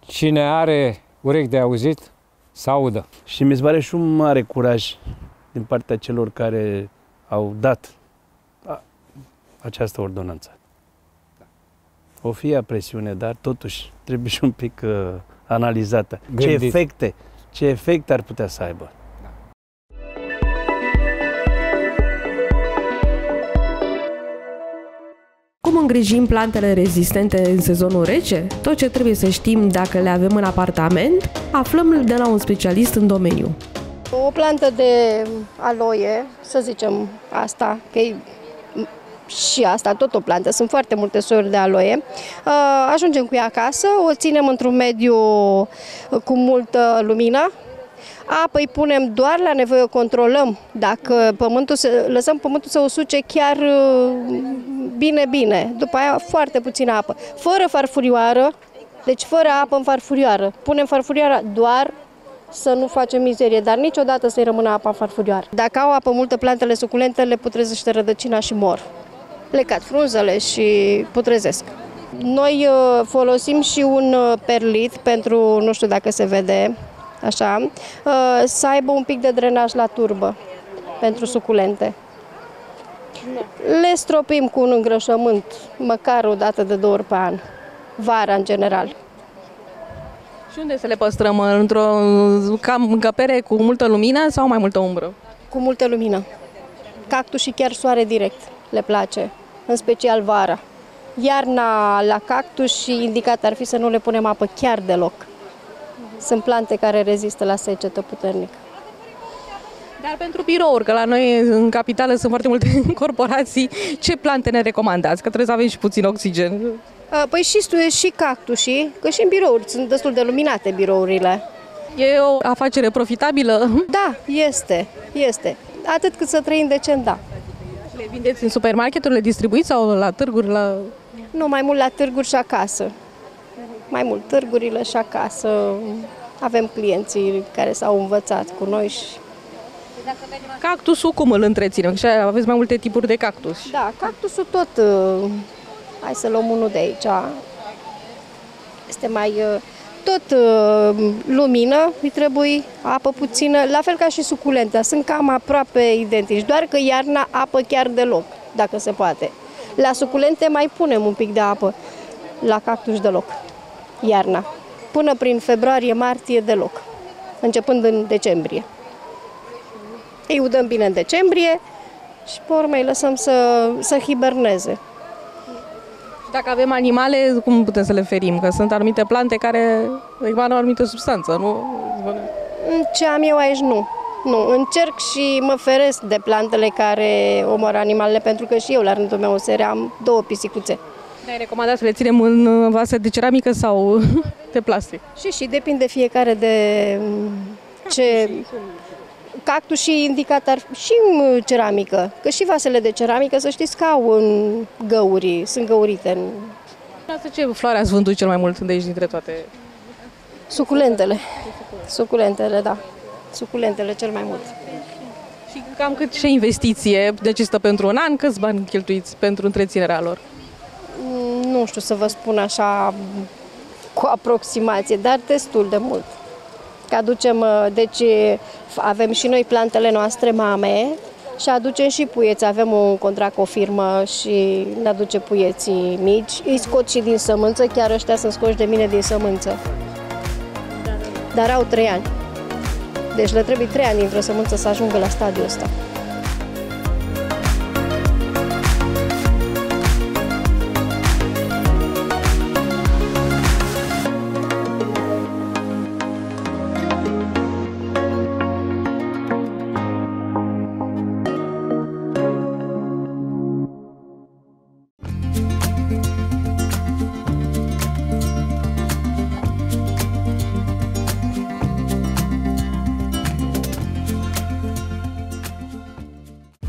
Cine are urechi de auzit, să audă. Și mi se pare și un mare curaj din partea celor care au dat această ordonanță. O fie presiune, dar totuși trebuie și un pic uh, analizată. Gândit. Ce efecte, ce efecte ar putea să aibă. Cum îngrijim plantele rezistente în sezonul rece? Tot ce trebuie să știm dacă le avem în apartament, aflăm de la un specialist în domeniu. O plantă de aloe, să zicem asta, că e și asta, tot o plantă, sunt foarte multe soiuri de aloe. Ajungem cu ea acasă, o ținem într-un mediu cu multă lumină, Apă îi punem doar la nevoie, o controlăm. Dacă pământul se, lăsăm pământul să usuce chiar uh, bine, bine. După aia foarte puțină apă. Fără farfurioară, deci fără apă în farfurioară. Punem farfurioara doar să nu facem mizerie, dar niciodată să-i rămână apa în farfurioară. Dacă au apă multă, plantele suculente le putrezește rădăcina și mor. Le cad frunzele și putrezesc. Noi uh, folosim și un uh, perlit pentru, nu știu dacă se vede, așa, uh, să aibă un pic de drenaj la turbă pentru suculente. Le stropim cu un îngrășământ, măcar o dată de două ori pe an, vara în general. Și unde să le păstrăm? Într-o încăpere cu multă lumină sau mai multă umbră? Cu multă lumină. Cactus și chiar soare direct le place, în special vara. Iarna la cactus și indicat ar fi să nu le punem apă chiar deloc. Sunt plante care rezistă la secetă puternic. Dar pentru birouri, că la noi în capitală sunt foarte multe corporații, ce plante ne recomandați? Că trebuie să avem și puțin oxigen. Uh, păi și, și cactusii, că și în birouri sunt destul de luminate birourile. E o afacere profitabilă? Da, este, este. Atât cât să trăim decent, da. Le vindeți în supermarketuri, le distribuiți sau la târguri? La... Nu, mai mult la târguri și acasă. Mai mult târgurile și acasă. Avem clienții care s-au învățat cu noi și Cactusul cum îl întreținem? Și aveți mai multe tipuri de cactus. Da, cactusul tot. Uh, hai să luăm unul de aici. Este mai uh, tot uh, lumină, îi trebuie apă puțină, la fel ca și suculenta, sunt cam aproape identici, doar că iarna apă chiar deloc, dacă se poate. La suculente mai punem un pic de apă, la cactus deloc, iarna. Până prin februarie-martie deloc, începând în decembrie. Îi udăm bine în decembrie și pe urmă îi lăsăm să, să hiberneze. Dacă avem animale, cum putem să le ferim? Că sunt anumite plante care emană o anumită substanță, nu? Ce am eu aici, nu. Nu, încerc și mă feresc de plantele care omoară animalele, pentru că și eu, la rândul meu, o am două pisicuțe. Ne-ai recomandat să le ținem în vase de ceramică sau de plastic? Și, și depinde fiecare de ce cactus și indicat ar și în ceramică, că și vasele de ceramică, să știți că au în găuri, sunt găurite în... Asta ce floare ați vândut cel mai mult de aici dintre toate? Suculentele. Suculentele, da. Suculentele cel mai mult. Și cam cât și investiție necesită pentru un an? Câți bani cheltuiți pentru întreținerea lor? Mm, nu știu să vă spun așa cu aproximație, dar destul de mult. Că aducem, uh, deci avem și noi plantele noastre mame și aducem și puieți. Avem un contract cu o firmă și ne aduce puieții mici. Îi scot și din sămânță, chiar ăștia sunt scoși de mine din sămânță. Dar au trei ani. Deci le trebuie trei ani într-o sămânță să ajungă la stadiul ăsta.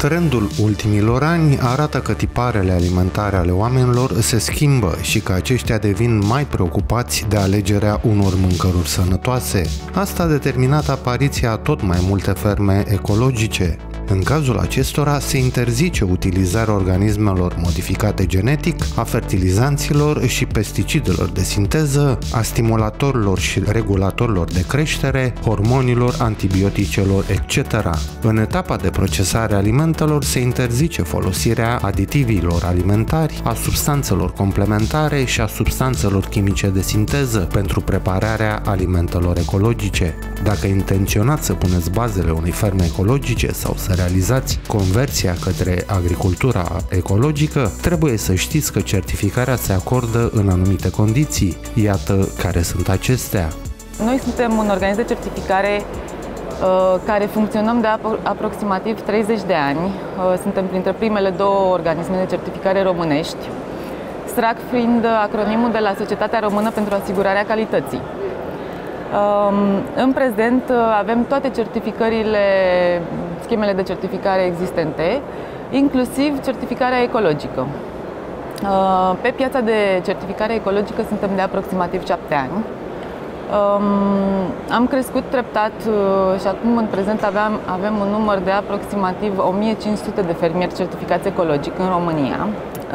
Trendul ultimilor ani arată că tiparele alimentare ale oamenilor se schimbă și că aceștia devin mai preocupați de alegerea unor mâncăruri sănătoase. Asta a determinat apariția tot mai multe ferme ecologice, în cazul acestora se interzice utilizarea organismelor modificate genetic, a fertilizanților și pesticidelor de sinteză, a stimulatorilor și regulatorilor de creștere, hormonilor, antibioticelor, etc. În etapa de procesare a alimentelor se interzice folosirea aditivilor alimentari, a substanțelor complementare și a substanțelor chimice de sinteză pentru prepararea alimentelor ecologice. Dacă intenționați să puneți bazele unei ferme ecologice sau să realizați conversia către agricultura ecologică, trebuie să știți că certificarea se acordă în anumite condiții. Iată care sunt acestea. Noi suntem un organism de certificare uh, care funcționăm de aproximativ 30 de ani. Uh, suntem printre primele două organisme de certificare românești, SRAC fiind acronimul de la Societatea Română pentru Asigurarea Calității. În prezent uh, avem toate certificările, schemele de certificare existente, inclusiv certificarea ecologică. Uh, pe piața de certificare ecologică suntem de aproximativ 7 ani. Am crescut treptat uh, și acum în prezent aveam, avem un număr de aproximativ 1500 de fermieri certificați ecologic în România.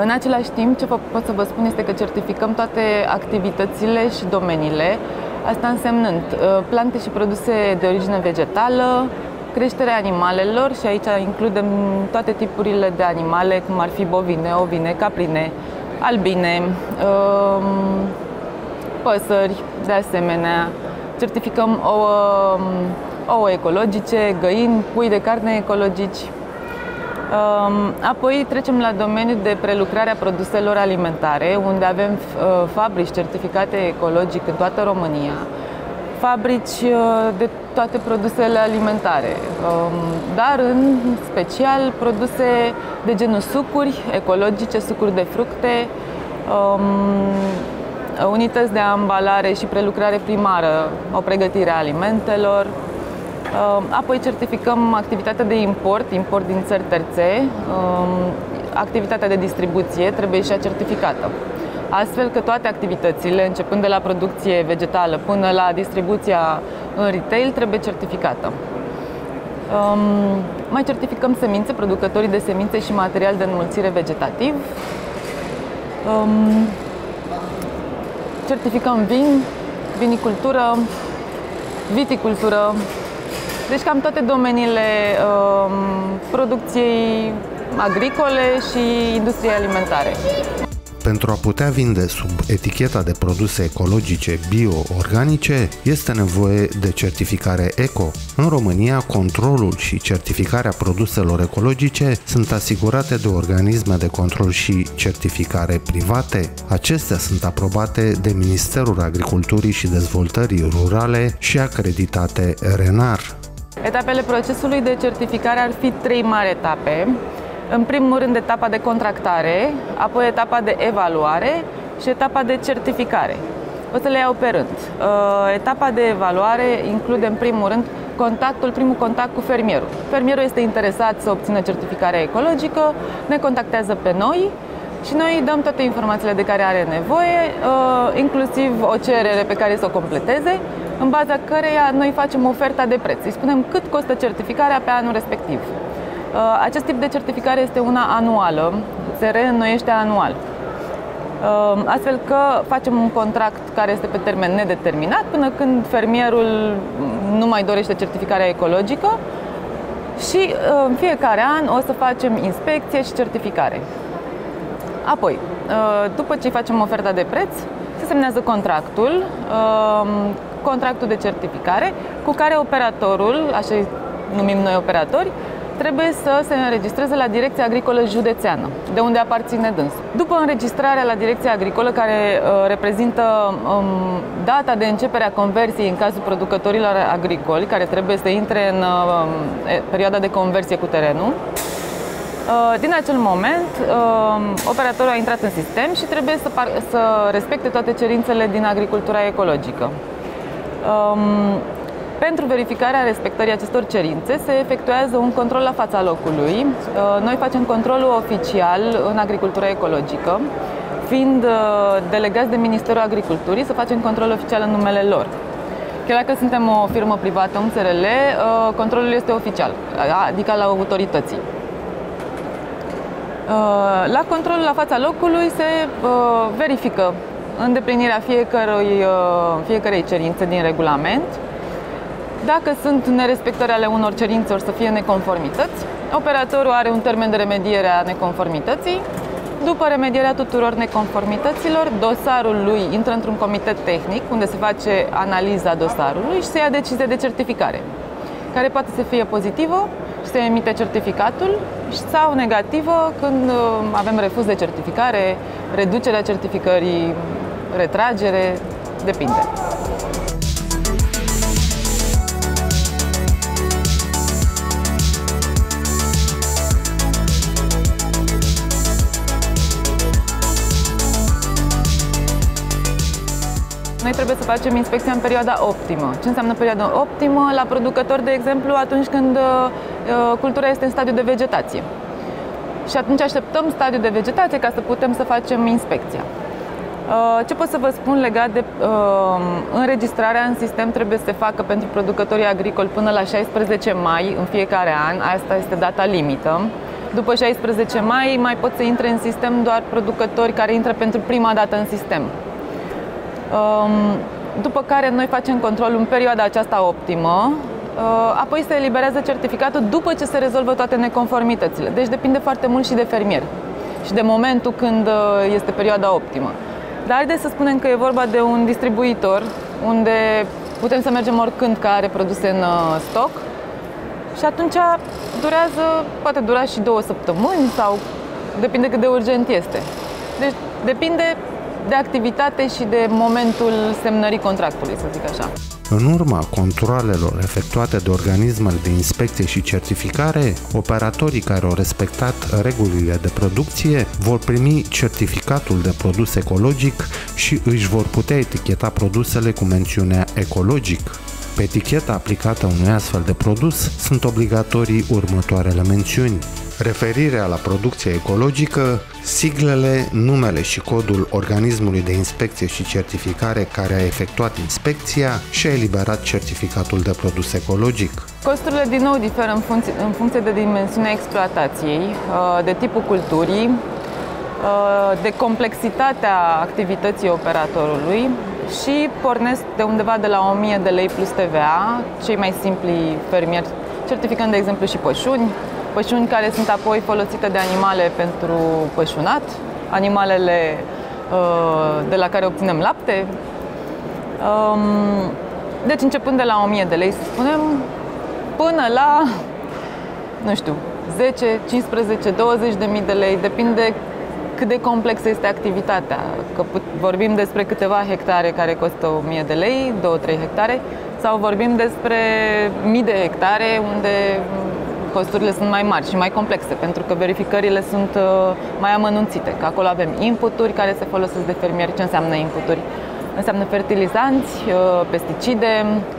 În același timp, ce pot să vă spun este că certificăm toate activitățile și domeniile Asta însemnând uh, plante și produse de origine vegetală, creșterea animalelor și aici includem toate tipurile de animale, cum ar fi bovine, ovine, caprine, albine, um, păsări, de asemenea. Certificăm ouă, um, ouă ecologice, găini, pui de carne ecologici, Apoi trecem la domeniul de prelucrare a produselor alimentare, unde avem uh, fabrici certificate ecologic în toată România, fabrici de toate produsele alimentare, um, dar în special produse de genul sucuri ecologice, sucuri de fructe, um, unități de ambalare și prelucrare primară, o pregătire a alimentelor, um, Apoi certificăm activitatea de import, import din țări terțe, activitatea de distribuție trebuie și a certificată astfel că toate activitățile, începând de la producție vegetală până la distribuția în retail, trebuie certificată. Um, mai certificăm semințe, producătorii de semințe și material de înmulțire vegetativ. Um, certificăm vin, vinicultură, viticultură, deci cam toate domeniile um, producției agricole și industriei alimentare. Pentru a putea vinde sub eticheta de produse ecologice bio-organice, este nevoie de certificare eco. În România, controlul și certificarea produselor ecologice sunt asigurate de organisme de control și certificare private. Acestea sunt aprobate de Ministerul Agriculturii și Dezvoltării Rurale și acreditate RENAR. Etapele procesului de certificare ar fi trei mari etape. În primul rând etapa de contractare, apoi etapa de evaluare și etapa de certificare. O să le iau pe rând. Uh, etapa de evaluare include în primul rând contactul, primul contact cu fermierul. Fermierul este interesat să obțină certificarea ecologică, ne contactează pe noi și noi dăm toate informațiile de care are nevoie, uh, inclusiv o cerere pe care să o completeze, în baza căreia noi facem oferta de preț. Îi spunem cât costă certificarea pe anul respectiv. Uh, acest tip de certificare este una anuală, se reînnoiește anual. Uh, astfel că facem un contract care este pe termen nedeterminat până când fermierul nu mai dorește certificarea ecologică și uh, în fiecare an o să facem inspecție și certificare. Apoi, după ce facem oferta de preț, se semnează contractul, contractul de certificare, cu care operatorul, așa numim noi operatori, trebuie să se înregistreze la Direcția Agricolă Județeană, de unde aparține dâns. După înregistrarea la Direcția Agricolă, care uh, reprezintă um, data de începere a conversiei în cazul producătorilor agricoli, care trebuie să intre în uh, perioada de conversie cu terenul, uh, din acel moment, um, operatorul a intrat în sistem și trebuie să, să respecte toate cerințele din agricultura ecologică. Um, pentru verificarea respectării acestor cerințe se efectuează un control la fața locului. Uh, noi facem controlul oficial în agricultura ecologică, fiind uh, delegați de Ministerul Agriculturii să facem control oficial în numele lor. Chiar dacă suntem o firmă privată, un SRL, uh, controlul este oficial, adică la autorității. La controlul la fața locului se verifică îndeplinirea fiecărui, fiecărei cerințe din regulament, dacă sunt nerespectări ale unor cerințe, or să fie neconformități. Operatorul are un termen de remediere a neconformității. După remedierea tuturor neconformităților, dosarul lui intră într-un comitet tehnic unde se face analiza dosarului și se ia decizie de certificare, care poate să fie pozitivă și se emite certificatul sau negativă când uh, avem refuz de certificare, reducerea certificării, retragere, depinde. Noi trebuie să facem inspecția în perioada optimă. Ce înseamnă perioada optimă? La producător, de exemplu, atunci când uh, uh, cultura este în stadiu de vegetație. Și atunci așteptăm stadiul de vegetație ca să putem să facem inspecția. Uh, ce pot să vă spun legat de uh, înregistrarea în sistem trebuie să se facă pentru producătorii agricoli până la 16 mai în fiecare an. Asta este data limită. După 16 mai mai pot să intre în sistem doar producători care intră pentru prima dată în sistem. După care noi facem controlul în perioada aceasta optimă, uh, apoi se eliberează certificatul după ce se rezolvă toate neconformitățile. Deci depinde foarte mult și de fermier și de momentul când uh, este perioada optimă. Dar haideți să spunem că e vorba de un distribuitor unde putem să mergem oricând care are produse în uh, stoc și atunci durează, poate dura și două săptămâni sau depinde cât de urgent este. Deci depinde de activitate și de momentul semnării contractului, să zic așa. În urma controlelor efectuate de organismele de inspecție și certificare, operatorii care au respectat regulile de producție vor primi certificatul de produs ecologic și își vor putea eticheta produsele cu mențiunea ecologic. Pe eticheta aplicată unui astfel de produs sunt obligatorii următoarele mențiuni. Referirea la producție ecologică, siglele, numele și codul organismului de inspecție și certificare care a efectuat inspecția și a eliberat certificatul de produs ecologic. Costurile din nou diferă în funcție, în funcție de dimensiunea exploatației, uh, de tipul culturii, uh, de complexitatea activității operatorului și pornesc de undeva de la 1000 de lei plus TVA, cei mai simpli fermieri, certificând de exemplu și pășuni, pășuni care sunt apoi folosite de animale pentru pășunat, animalele uh, de la care obținem lapte. Um, deci începând de la 1000 de lei, să spunem, până la, nu știu, 10, 15, 20 de mii de lei, depinde cât de complexă este activitatea. Că vorbim despre câteva hectare care costă 1000 de lei, 2-3 hectare, sau vorbim despre mii de hectare unde costurile sunt mai mari și mai complexe, pentru că verificările sunt uh, mai amănunțite, că acolo avem inputuri care se folosesc de fermieri. Ce înseamnă inputuri? Înseamnă fertilizanți, uh, pesticide,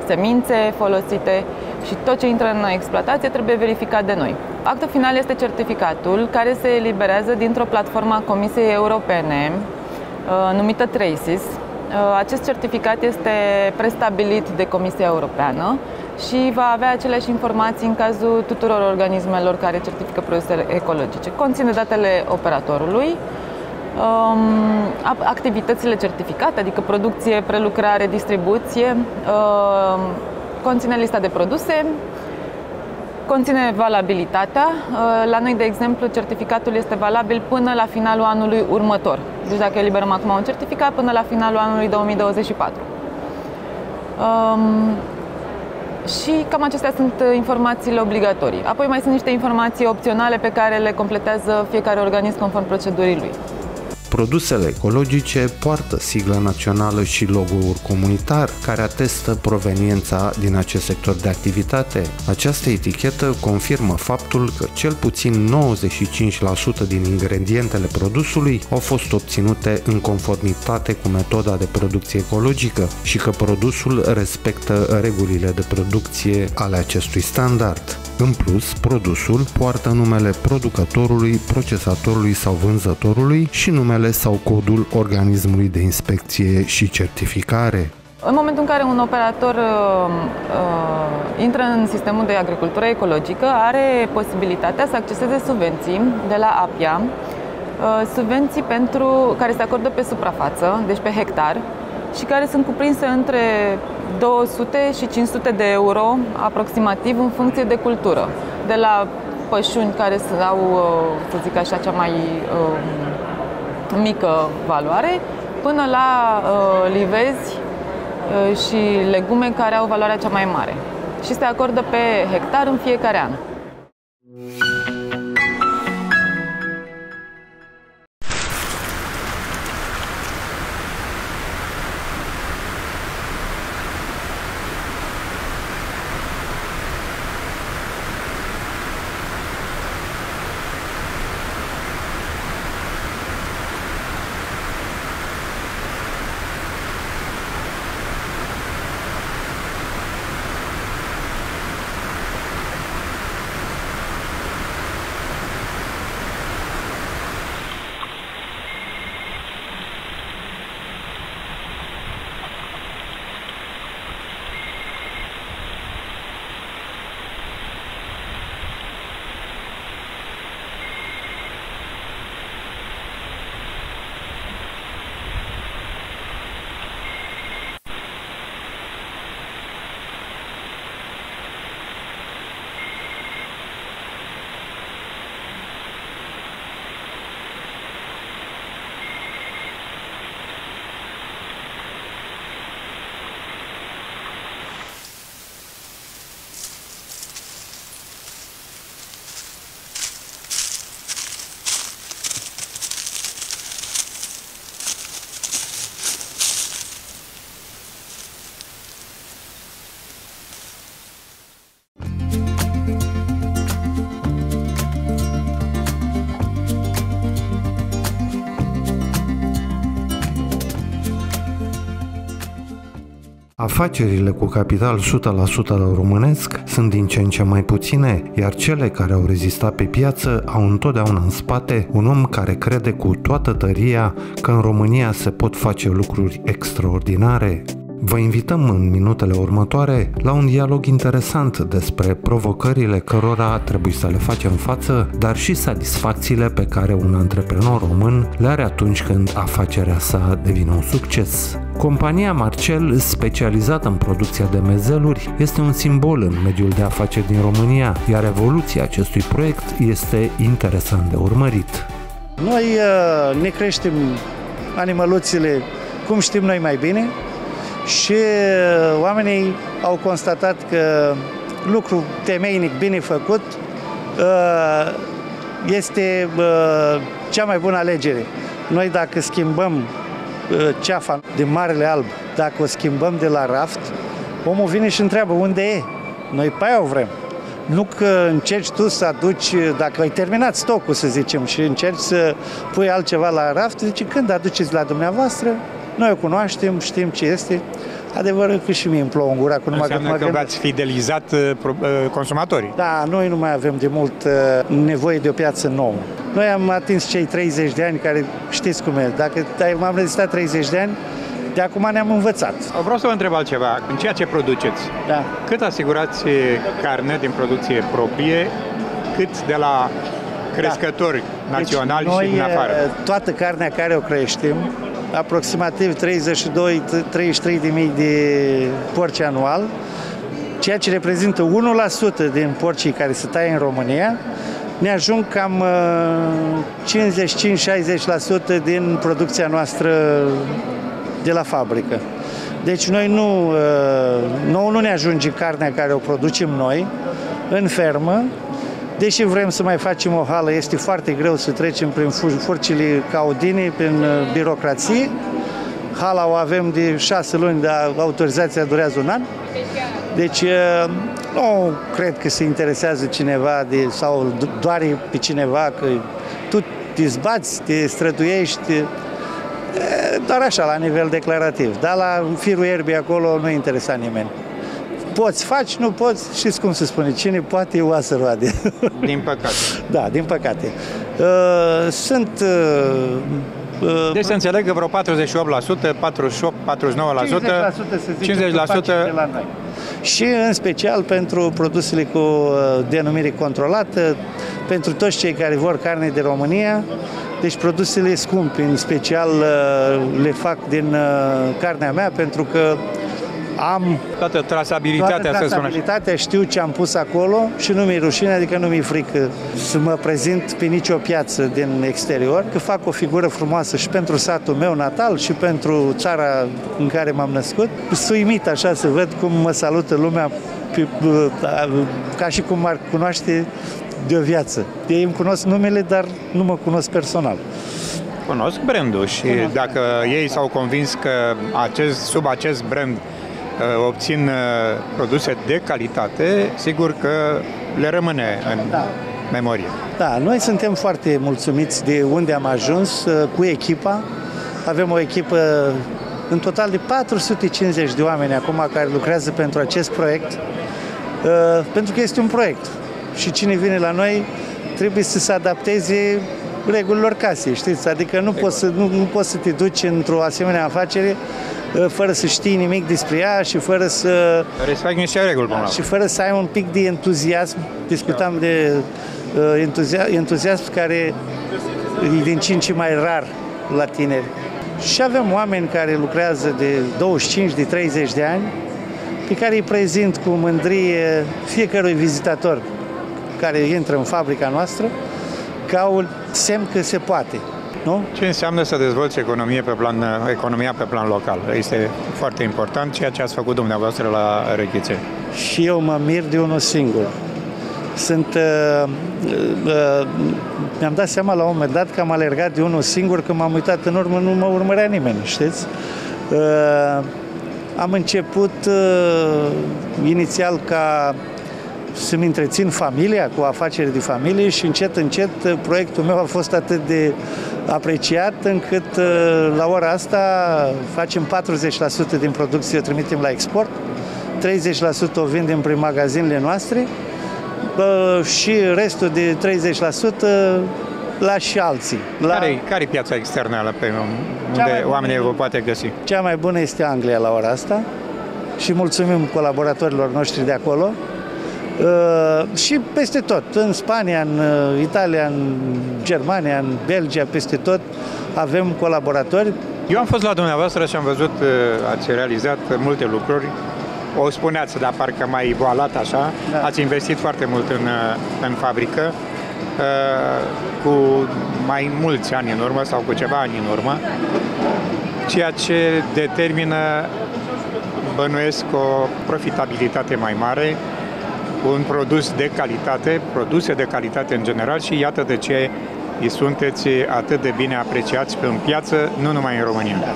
semințe folosite și tot ce intră în exploatație trebuie verificat de noi. Actul final este certificatul care se eliberează dintr-o platformă a Comisiei Europene uh, numită Traces. Acest certificat este prestabilit de Comisia Europeană și va avea aceleași informații în cazul tuturor organismelor care certifică produsele ecologice. Conține datele operatorului, um, activitățile certificate, adică producție, prelucrare, distribuție, um, conține lista de produse, conține valabilitatea. Uh, la noi, de exemplu, certificatul este valabil până la finalul anului următor. Deci dacă eliberăm acum un certificat, până la finalul anului 2024. Um, și cam acestea sunt uh, informațiile obligatorii. Apoi mai sunt niște informații opționale pe care le completează fiecare organism conform procedurii lui. Produsele ecologice poartă sigla națională și logo-uri comunitar care atestă proveniența din acest sector de activitate. Această etichetă confirmă faptul că cel puțin 95% din ingredientele produsului au fost obținute în conformitate cu metoda de producție ecologică și că produsul respectă regulile de producție ale acestui standard. În plus, produsul poartă numele producătorului, procesatorului sau vânzătorului și numele sau codul organismului de inspecție și certificare. În momentul în care un operator uh, uh, intră în sistemul de agricultură ecologică, are posibilitatea să acceseze subvenții de la APIA, uh, subvenții pentru, care se acordă pe suprafață, deci pe hectar, și care sunt cuprinse între 200 și 500 de euro aproximativ în funcție de cultură. De la pășuni care au, uh, să zic așa, cea mai uh, mică valoare, până la uh, livezi uh, și legume care au valoarea cea mai mare. Și se acordă pe hectar în fiecare an. Afacerile cu capital 100% românesc sunt din ce în ce mai puține, iar cele care au rezistat pe piață au întotdeauna în spate un om care crede cu toată tăria că în România se pot face lucruri extraordinare. Vă invităm în minutele următoare la un dialog interesant despre provocările cărora trebuie să le facem față, dar și satisfacțiile pe care un antreprenor român le are atunci când afacerea sa devine un succes. Compania Marcel, specializată în producția de mezeluri, este un simbol în mediul de afaceri din România, iar evoluția acestui proiect este interesant de urmărit. Noi uh, ne creștem animăluțile cum știm noi mai bine, și uh, oamenii au constatat că lucru temeinic bine făcut uh, este uh, cea mai bună alegere. Noi dacă schimbăm ceafa din Marele Alb, dacă o schimbăm de la raft, omul vine și întreabă unde e. Noi pe aia o vrem. Nu că încerci tu să aduci, dacă ai terminat stocul, să zicem, și încerci să pui altceva la raft, zice, când aduceți la dumneavoastră, noi o cunoaștem, știm ce este. Adevărul că și mie îmi plouă în gura. Cu numai Înseamnă că, că v-ați fidelizat uh, uh, consumatorii. Da, noi nu mai avem de mult uh, nevoie de o piață nouă. Noi am atins cei 30 de ani care știți cum e. Dacă m-am rezistat 30 de ani, de acum ne-am învățat. Vreau să vă întreb altceva. În ceea ce produceți, da. cât asigurați carne din producție proprie, cât de la crescători da. naționali deci noi, și din afară? Toată carnea care o creștem, aproximativ 32-33 de mii de porci anual, ceea ce reprezintă 1% din porcii care se taie în România, ne ajung cam 55-60% uh, din producția noastră de la fabrică. Deci noi nu, uh, nouă nu ne ajunge carnea care o producem noi în fermă, Deși vrem să mai facem o hală, este foarte greu să trecem prin furcile caudinii, prin uh, birocrație. Hala o avem de șase luni, dar autorizația durează un an. Deci uh, nu cred că se interesează cineva de, sau doare pe cineva că tu te zbați, te străduiești, doar așa, la nivel declarativ. Dar la firul ierbii acolo nu interesa nimeni. Poți faci, nu poți, știți cum se spune, cine poate o să roade. Din păcate. da, din păcate. Uh, sunt uh, uh deci să înțeleg că vreo 48%, 48, 49%, 50%, să zic, 50% de la noi. Și în special pentru produsele cu uh, denumire controlată, pentru toți cei care vor carne de România, deci produsele scumpe, în special le fac din carnea mea pentru că am toată trasabilitatea, toată trasabilitatea știu ce am pus acolo și nu mi-e rușine, adică nu mi-e frică să mă prezint pe nicio piață din exterior, că fac o figură frumoasă și pentru satul meu natal și pentru țara în care m-am născut. Suimit așa să văd cum mă salută lumea ca și cum ar cunoaște de o viață. Ei îmi cunosc numele, dar nu mă cunosc personal. Cunosc brandul și cunosc. dacă ei s-au convins că acest, sub acest brand Uh, obțin uh, produse de calitate, sigur că le rămâne în da. memorie. Da, noi suntem foarte mulțumiți de unde am ajuns uh, cu echipa. Avem o echipă în total de 450 de oameni acum care lucrează pentru acest proiect, pentru că este un proiect. Și cine vine la noi trebuie să se adapteze regulilor casei, știți? Adică nu poți să, nu, nu poți să te duci într-o asemenea afacere Uh, fără să știi nimic despre ea și fără să... Respect niște reguli, da, Și fără să ai un pic de entuziasm. Discutam de uh, entuzia, entuziasm care e din ce în ce mai rar la tineri. Și avem oameni care lucrează de 25, de 30 de ani, pe care îi prezint cu mândrie fiecărui vizitator care intră în fabrica noastră, ca un semn că se poate. Nu? Ce înseamnă să dezvolți economie pe plan, economia pe plan local? Este foarte important ceea ce ați făcut dumneavoastră la Rechițe. Și eu mă mir de unul singur. Sunt, uh, uh, mi-am dat seama la un moment dat că am alergat de unul singur, că m-am uitat în urmă, nu mă urmărea nimeni, știți? Uh, am început uh, inițial ca să-mi întrețin familia cu afaceri de familie și încet, încet proiectul meu a fost atât de apreciat încât la ora asta facem 40% din producție o trimitem la export, 30% o vindem prin magazinele noastre și restul de 30% la și alții. La... Care, care e piața externă la pe unde oamenii vă poate găsi? Cea mai bună este Anglia la ora asta și mulțumim colaboratorilor noștri de acolo. Uh, și peste tot, în Spania, în uh, Italia, în Germania, în Belgia, peste tot avem colaboratori. Eu am fost la dumneavoastră și am văzut, uh, ați realizat multe lucruri o spuneați, dar parcă mai voalat așa, da. ați investit foarte mult în, uh, în fabrică, uh, cu mai mulți ani în urmă sau cu ceva ani în urmă, ceea ce determină, bănuiesc, o profitabilitate mai mare, un produs de calitate, produse de calitate în general și iată de ce sunteți atât de bine apreciați pe în piață, nu numai în România. Da.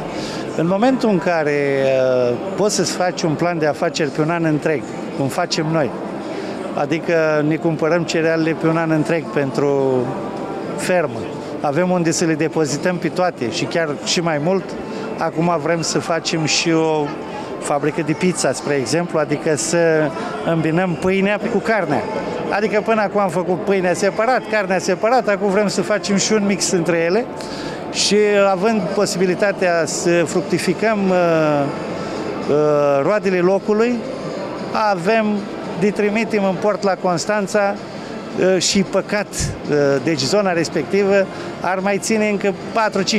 În momentul în care uh, poți să-ți faci un plan de afaceri pe un an întreg, cum facem noi, adică ne cumpărăm cerealele pe un an întreg pentru fermă, avem unde să le depozităm pe toate și chiar și mai mult, acum vrem să facem și o fabrică de pizza, spre exemplu, adică să îmbinăm pâinea cu carnea. Adică până acum am făcut pâinea separat, carnea separat, acum vrem să facem și un mix între ele și având posibilitatea să fructificăm uh, uh, roadele locului, avem de trimitem în port la Constanța uh, și păcat, uh, deci zona respectivă ar mai ține încă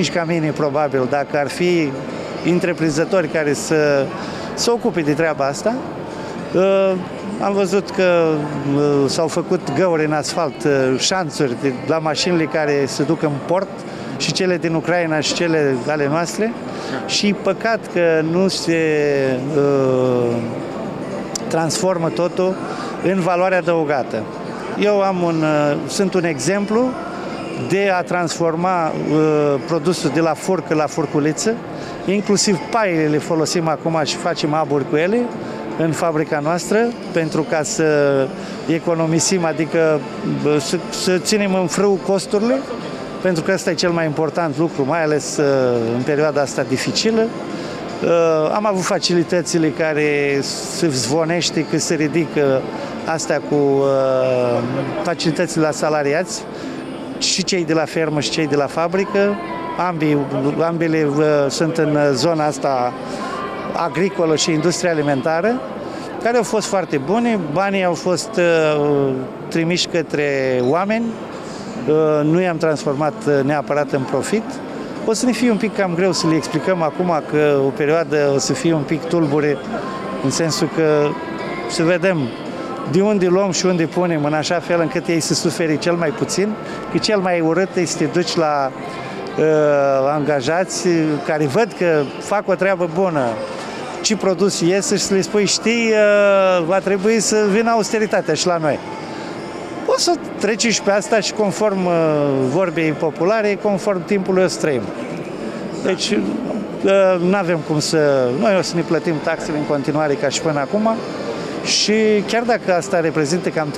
4-5 camine probabil, dacă ar fi întreprinzători care să se ocupe de treaba asta. Uh, am văzut că s-au făcut găuri în asfalt, șanțuri la mașinile care se duc în port, și cele din Ucraina și cele ale noastre și păcat că nu se uh, transformă totul în valoare adăugată. Eu am un, uh, sunt un exemplu de a transforma uh, produsul de la furcă la furculiță, inclusiv paiele le folosim acum și facem aburi cu ele în fabrica noastră pentru ca să economisim, adică să, să ținem în frâu costurile pentru că ăsta e cel mai important lucru, mai ales uh, în perioada asta dificilă. Uh, am avut facilitățile care se zvonește că se ridică astea cu uh, facilitățile la salariați, și cei de la fermă și cei de la fabrică. Ambii, ambele sunt în zona asta agricolă și industria alimentară, care au fost foarte bune. Banii au fost trimiși către oameni, Uh, nu i-am transformat uh, neapărat în profit. O să ne fie un pic cam greu să le explicăm acum că o perioadă o să fie un pic tulbure, în sensul că să vedem de unde luăm și unde punem, în așa fel încât ei să sufere cel mai puțin, că cel mai urât este să te duci la uh, angajați care văd că fac o treabă bună, ce produs iese și să le spui, știi, uh, va trebui să vină austeritatea și la noi o să treci și pe asta și conform uh, vorbei populare, conform timpului o să trăim. Deci uh, nu avem cum să... Noi o să ne plătim taxele în continuare ca și până acum și chiar dacă asta reprezintă cam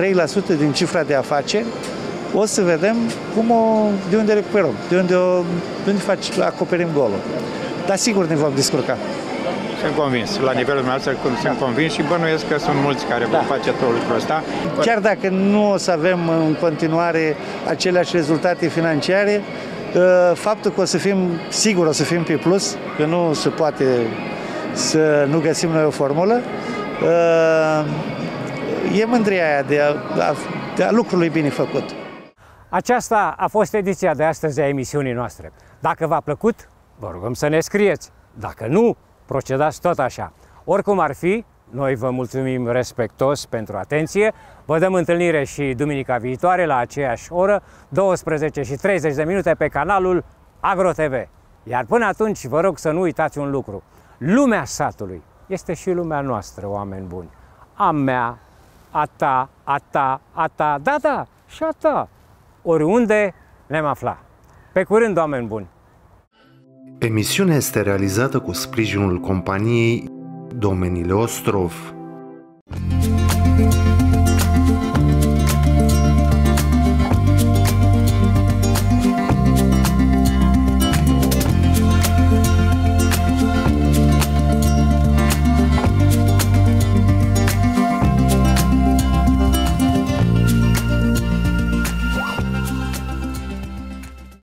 3% din cifra de afaceri, o să vedem cum o, de unde recuperăm, de unde, o, de unde faci, acoperim golul. Dar sigur ne vom descurca. Sunt convins. La nivelul nostru sunt convins și bănuiesc că sunt mulți care da. vor face tot lucrul ăsta. Chiar dacă nu o să avem în continuare aceleași rezultate financiare, ă, faptul că o să fim, sigur o să fim pe plus, că nu se poate să nu găsim noi o formulă, ă, e mândria aia de a, de a lucrului bine făcut. Aceasta a fost ediția de astăzi a emisiunii noastre. Dacă v-a plăcut, vă rugăm să ne scrieți. Dacă nu, procedați tot așa. Oricum ar fi, noi vă mulțumim respectos pentru atenție. Vă dăm întâlnire și duminica viitoare la aceeași oră, 12 și 30 de minute pe canalul AgroTV. Iar până atunci vă rog să nu uitați un lucru. Lumea satului este și lumea noastră, oameni buni. A mea, a ta, a ta, a ta, da, da, și a ta. Oriunde ne-am aflat. Pe curând, oameni buni! Emisiunea este realizată cu sprijinul companiei Domeniile Ostrov. thank you